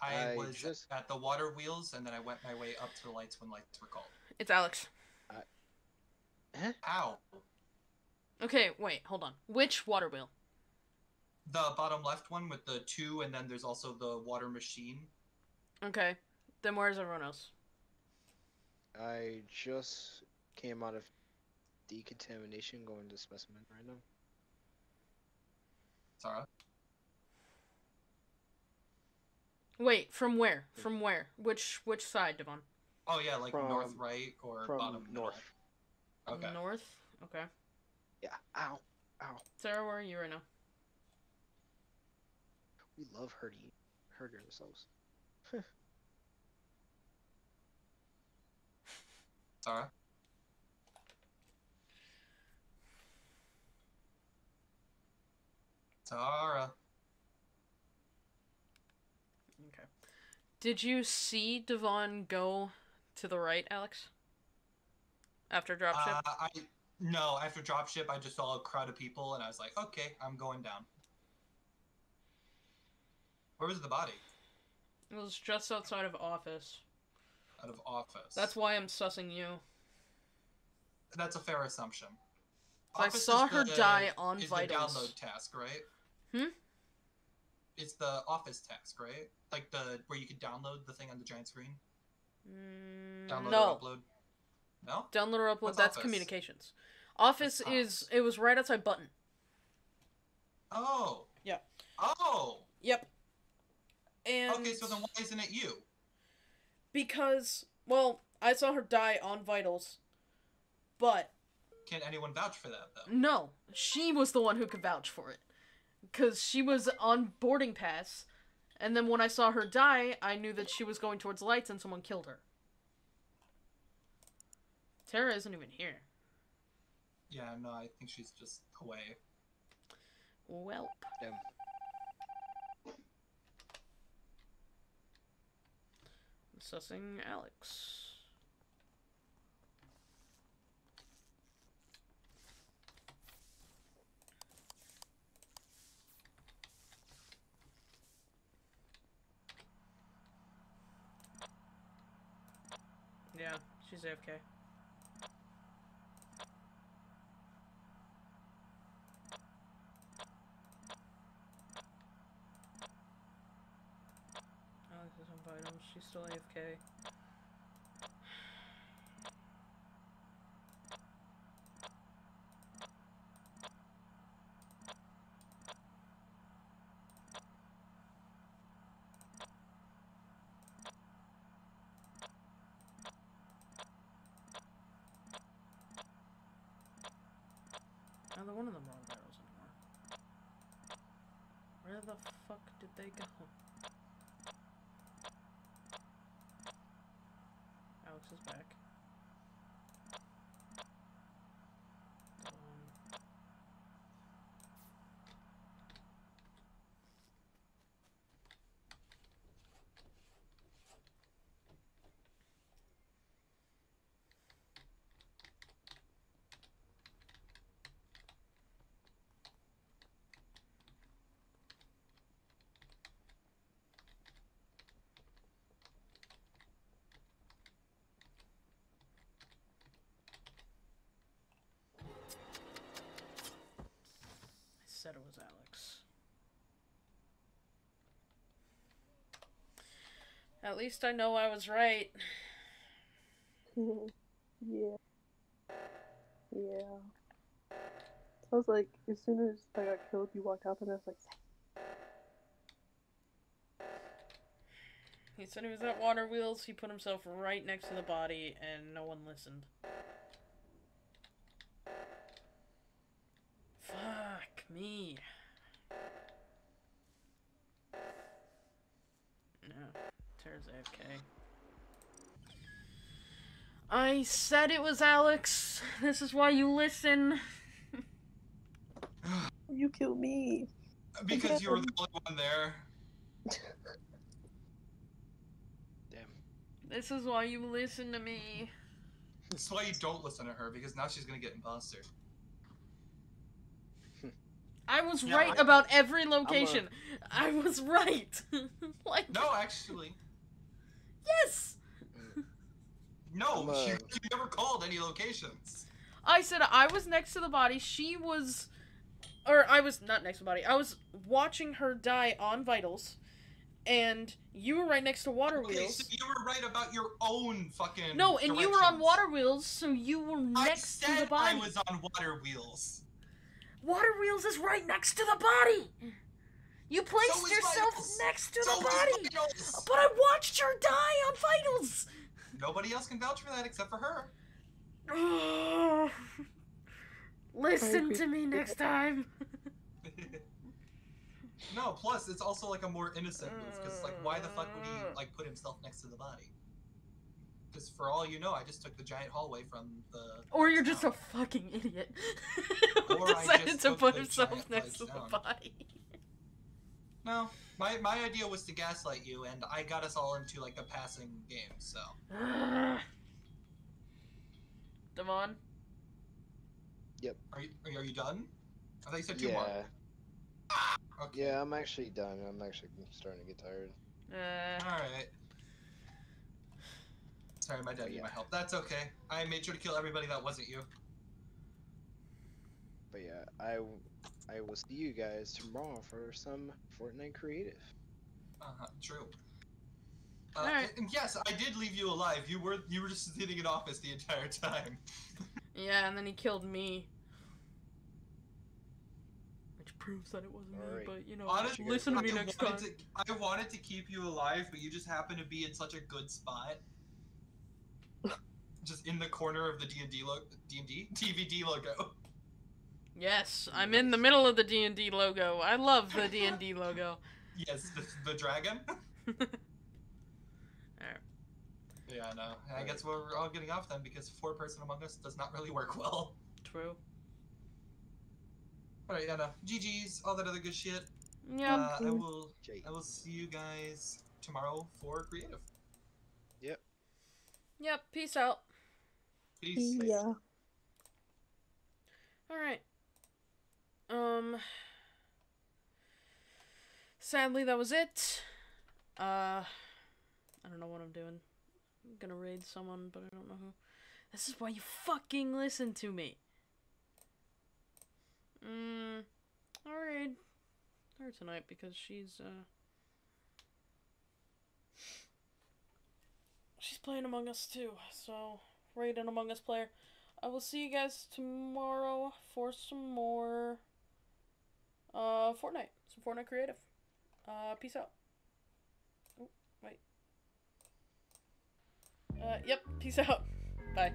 I, I was just- at the water wheels, and then I went my way up to the lights when lights were called. It's Alex. Huh? Eh? How? Okay, wait, hold on. Which water wheel? The bottom left one with the two, and then there's also the water machine. Okay. Then where's everyone else? I just came out of decontamination going to specimen right now. Sarah. Wait, from where? From where? Which which side, Dievonne? Oh yeah, like From- north right or From bottom middle? north. Okay. North? Okay. Yeah. Ow. Ow. Sarah, where are you right now? We love hurting hurting ourselves. Sarah. Sarah. Did you see Dievonne go to the right, Alex? After dropship? Uh, I no. After dropship, I just saw a crowd of people, and I was like, okay, I'm going down. Where was the body? it was just outside of office. Out of office. That's why I'm sussing you. that's a fair assumption. I saw her the- die on is vitals. the download task, right? Hmm? It's the office task, right? Like the where you could download the thing on the giant screen. Mm, Download no. or upload. No. Download or upload, What's that's Office? communications. Office What's is, Office? it was right outside button. Oh. Yeah. Oh. Yep. And Okay, so then why isn't it you? because well, I saw her die on vitals, but Can anyone vouch for that though? no, she was the one who could vouch for it, because she was on boarding pass, and then when I saw her die, I knew that she was going towards lights and someone killed her. Tara isn't even here. Yeah, no, I think she's just away. Welp. Damn. Sussing Alex. Yeah, she's AFK. Alex oh, is on vitals. She's still AFK. Neither one of them are on barrels anymore. Where the fuck did they go? Alex is back. Um, I said it was Alex. At least I know I was right. yeah. Yeah. I was like, as soon as I got killed, you walked out, and I was like, He said he was at Water Wheels. He put himself right next to the body, and no one listened. Fuck me. No, Tara's AFK. I said it was Alex. This is why you listen. you killed me. Because you were the only one there. Damn. This is why you listen to me. That's why you don't listen to her, because now she's gonna get imposter. I was Yeah, right I- about every location. I was right. like No, actually. yes. No, I'm, uh, she, she never called any locations. I said I was next to the body. She was, or I I was not next to the body. I was watching her die on vitals, and you were right next to water Okay, wheels. so you were right about your own fucking. No, and you were on water wheels, so you were I next to the body. I was on water wheels. Water wheels is right next to the body. You placed is yourself vitals. next to So the body. vitals. But I watched her die on vitals. Nobody else can vouch for that except for her. Listen to me next time. no, plus it's also like a more innocent move because like why the fuck would he like put himself next to the body? Because for all you know, I just took the giant hallway from the. Or you're just a fucking idiot. Or Who I decided to put himself next to legs the body. No, my my idea was to gaslight you, and I got us all into like a passing game. So Dievonne, are you are you done? I thought you said two more. Yeah, Okay. yeah, I'm actually done. I'm actually starting to get tired. uh, All right. Sorry, my dad needed my help. That's okay. I made sure to kill everybody that wasn't you. But yeah, I, I will see you guys tomorrow for some Fortnite creative. Uh-huh, true. Uh, Alright. and yes, I did leave you alive. You were you were just sitting in office the entire time. yeah, and then he killed me. Which proves that it wasn't me, Alright. but you know, Honestly, listen to me I next time. To, I wanted to keep you alive, but you just happened to be in such a good spot. Just in the corner of the D and D logo, D and D DVD logo. Yes, I'm in the middle of the D&D logo. I love the D&D logo. Yes, the, the dragon. Alright. Yeah, no. I guess we're all getting off then because four person Among Us does not really work well. True. Alright, yeah, no. GG's, all that other good shit. Yeah. Uh, I will I will see you guys tomorrow for creative. Yep. Yep. Peace out. Peace. Yeah. All right. Um. Sadly, that was it. Uh, I don't know what I'm doing. I'm gonna raid someone, but I don't know who. This is why you fucking listen to me. Mm. I'll raid her tonight because she's uh. She's playing Among Us too, so raid an Among Us player. I will see you guys tomorrow for some more uh Fortnite. Some Fortnite creative. Uh peace out. Oh, wait. Uh yep, peace out. Bye.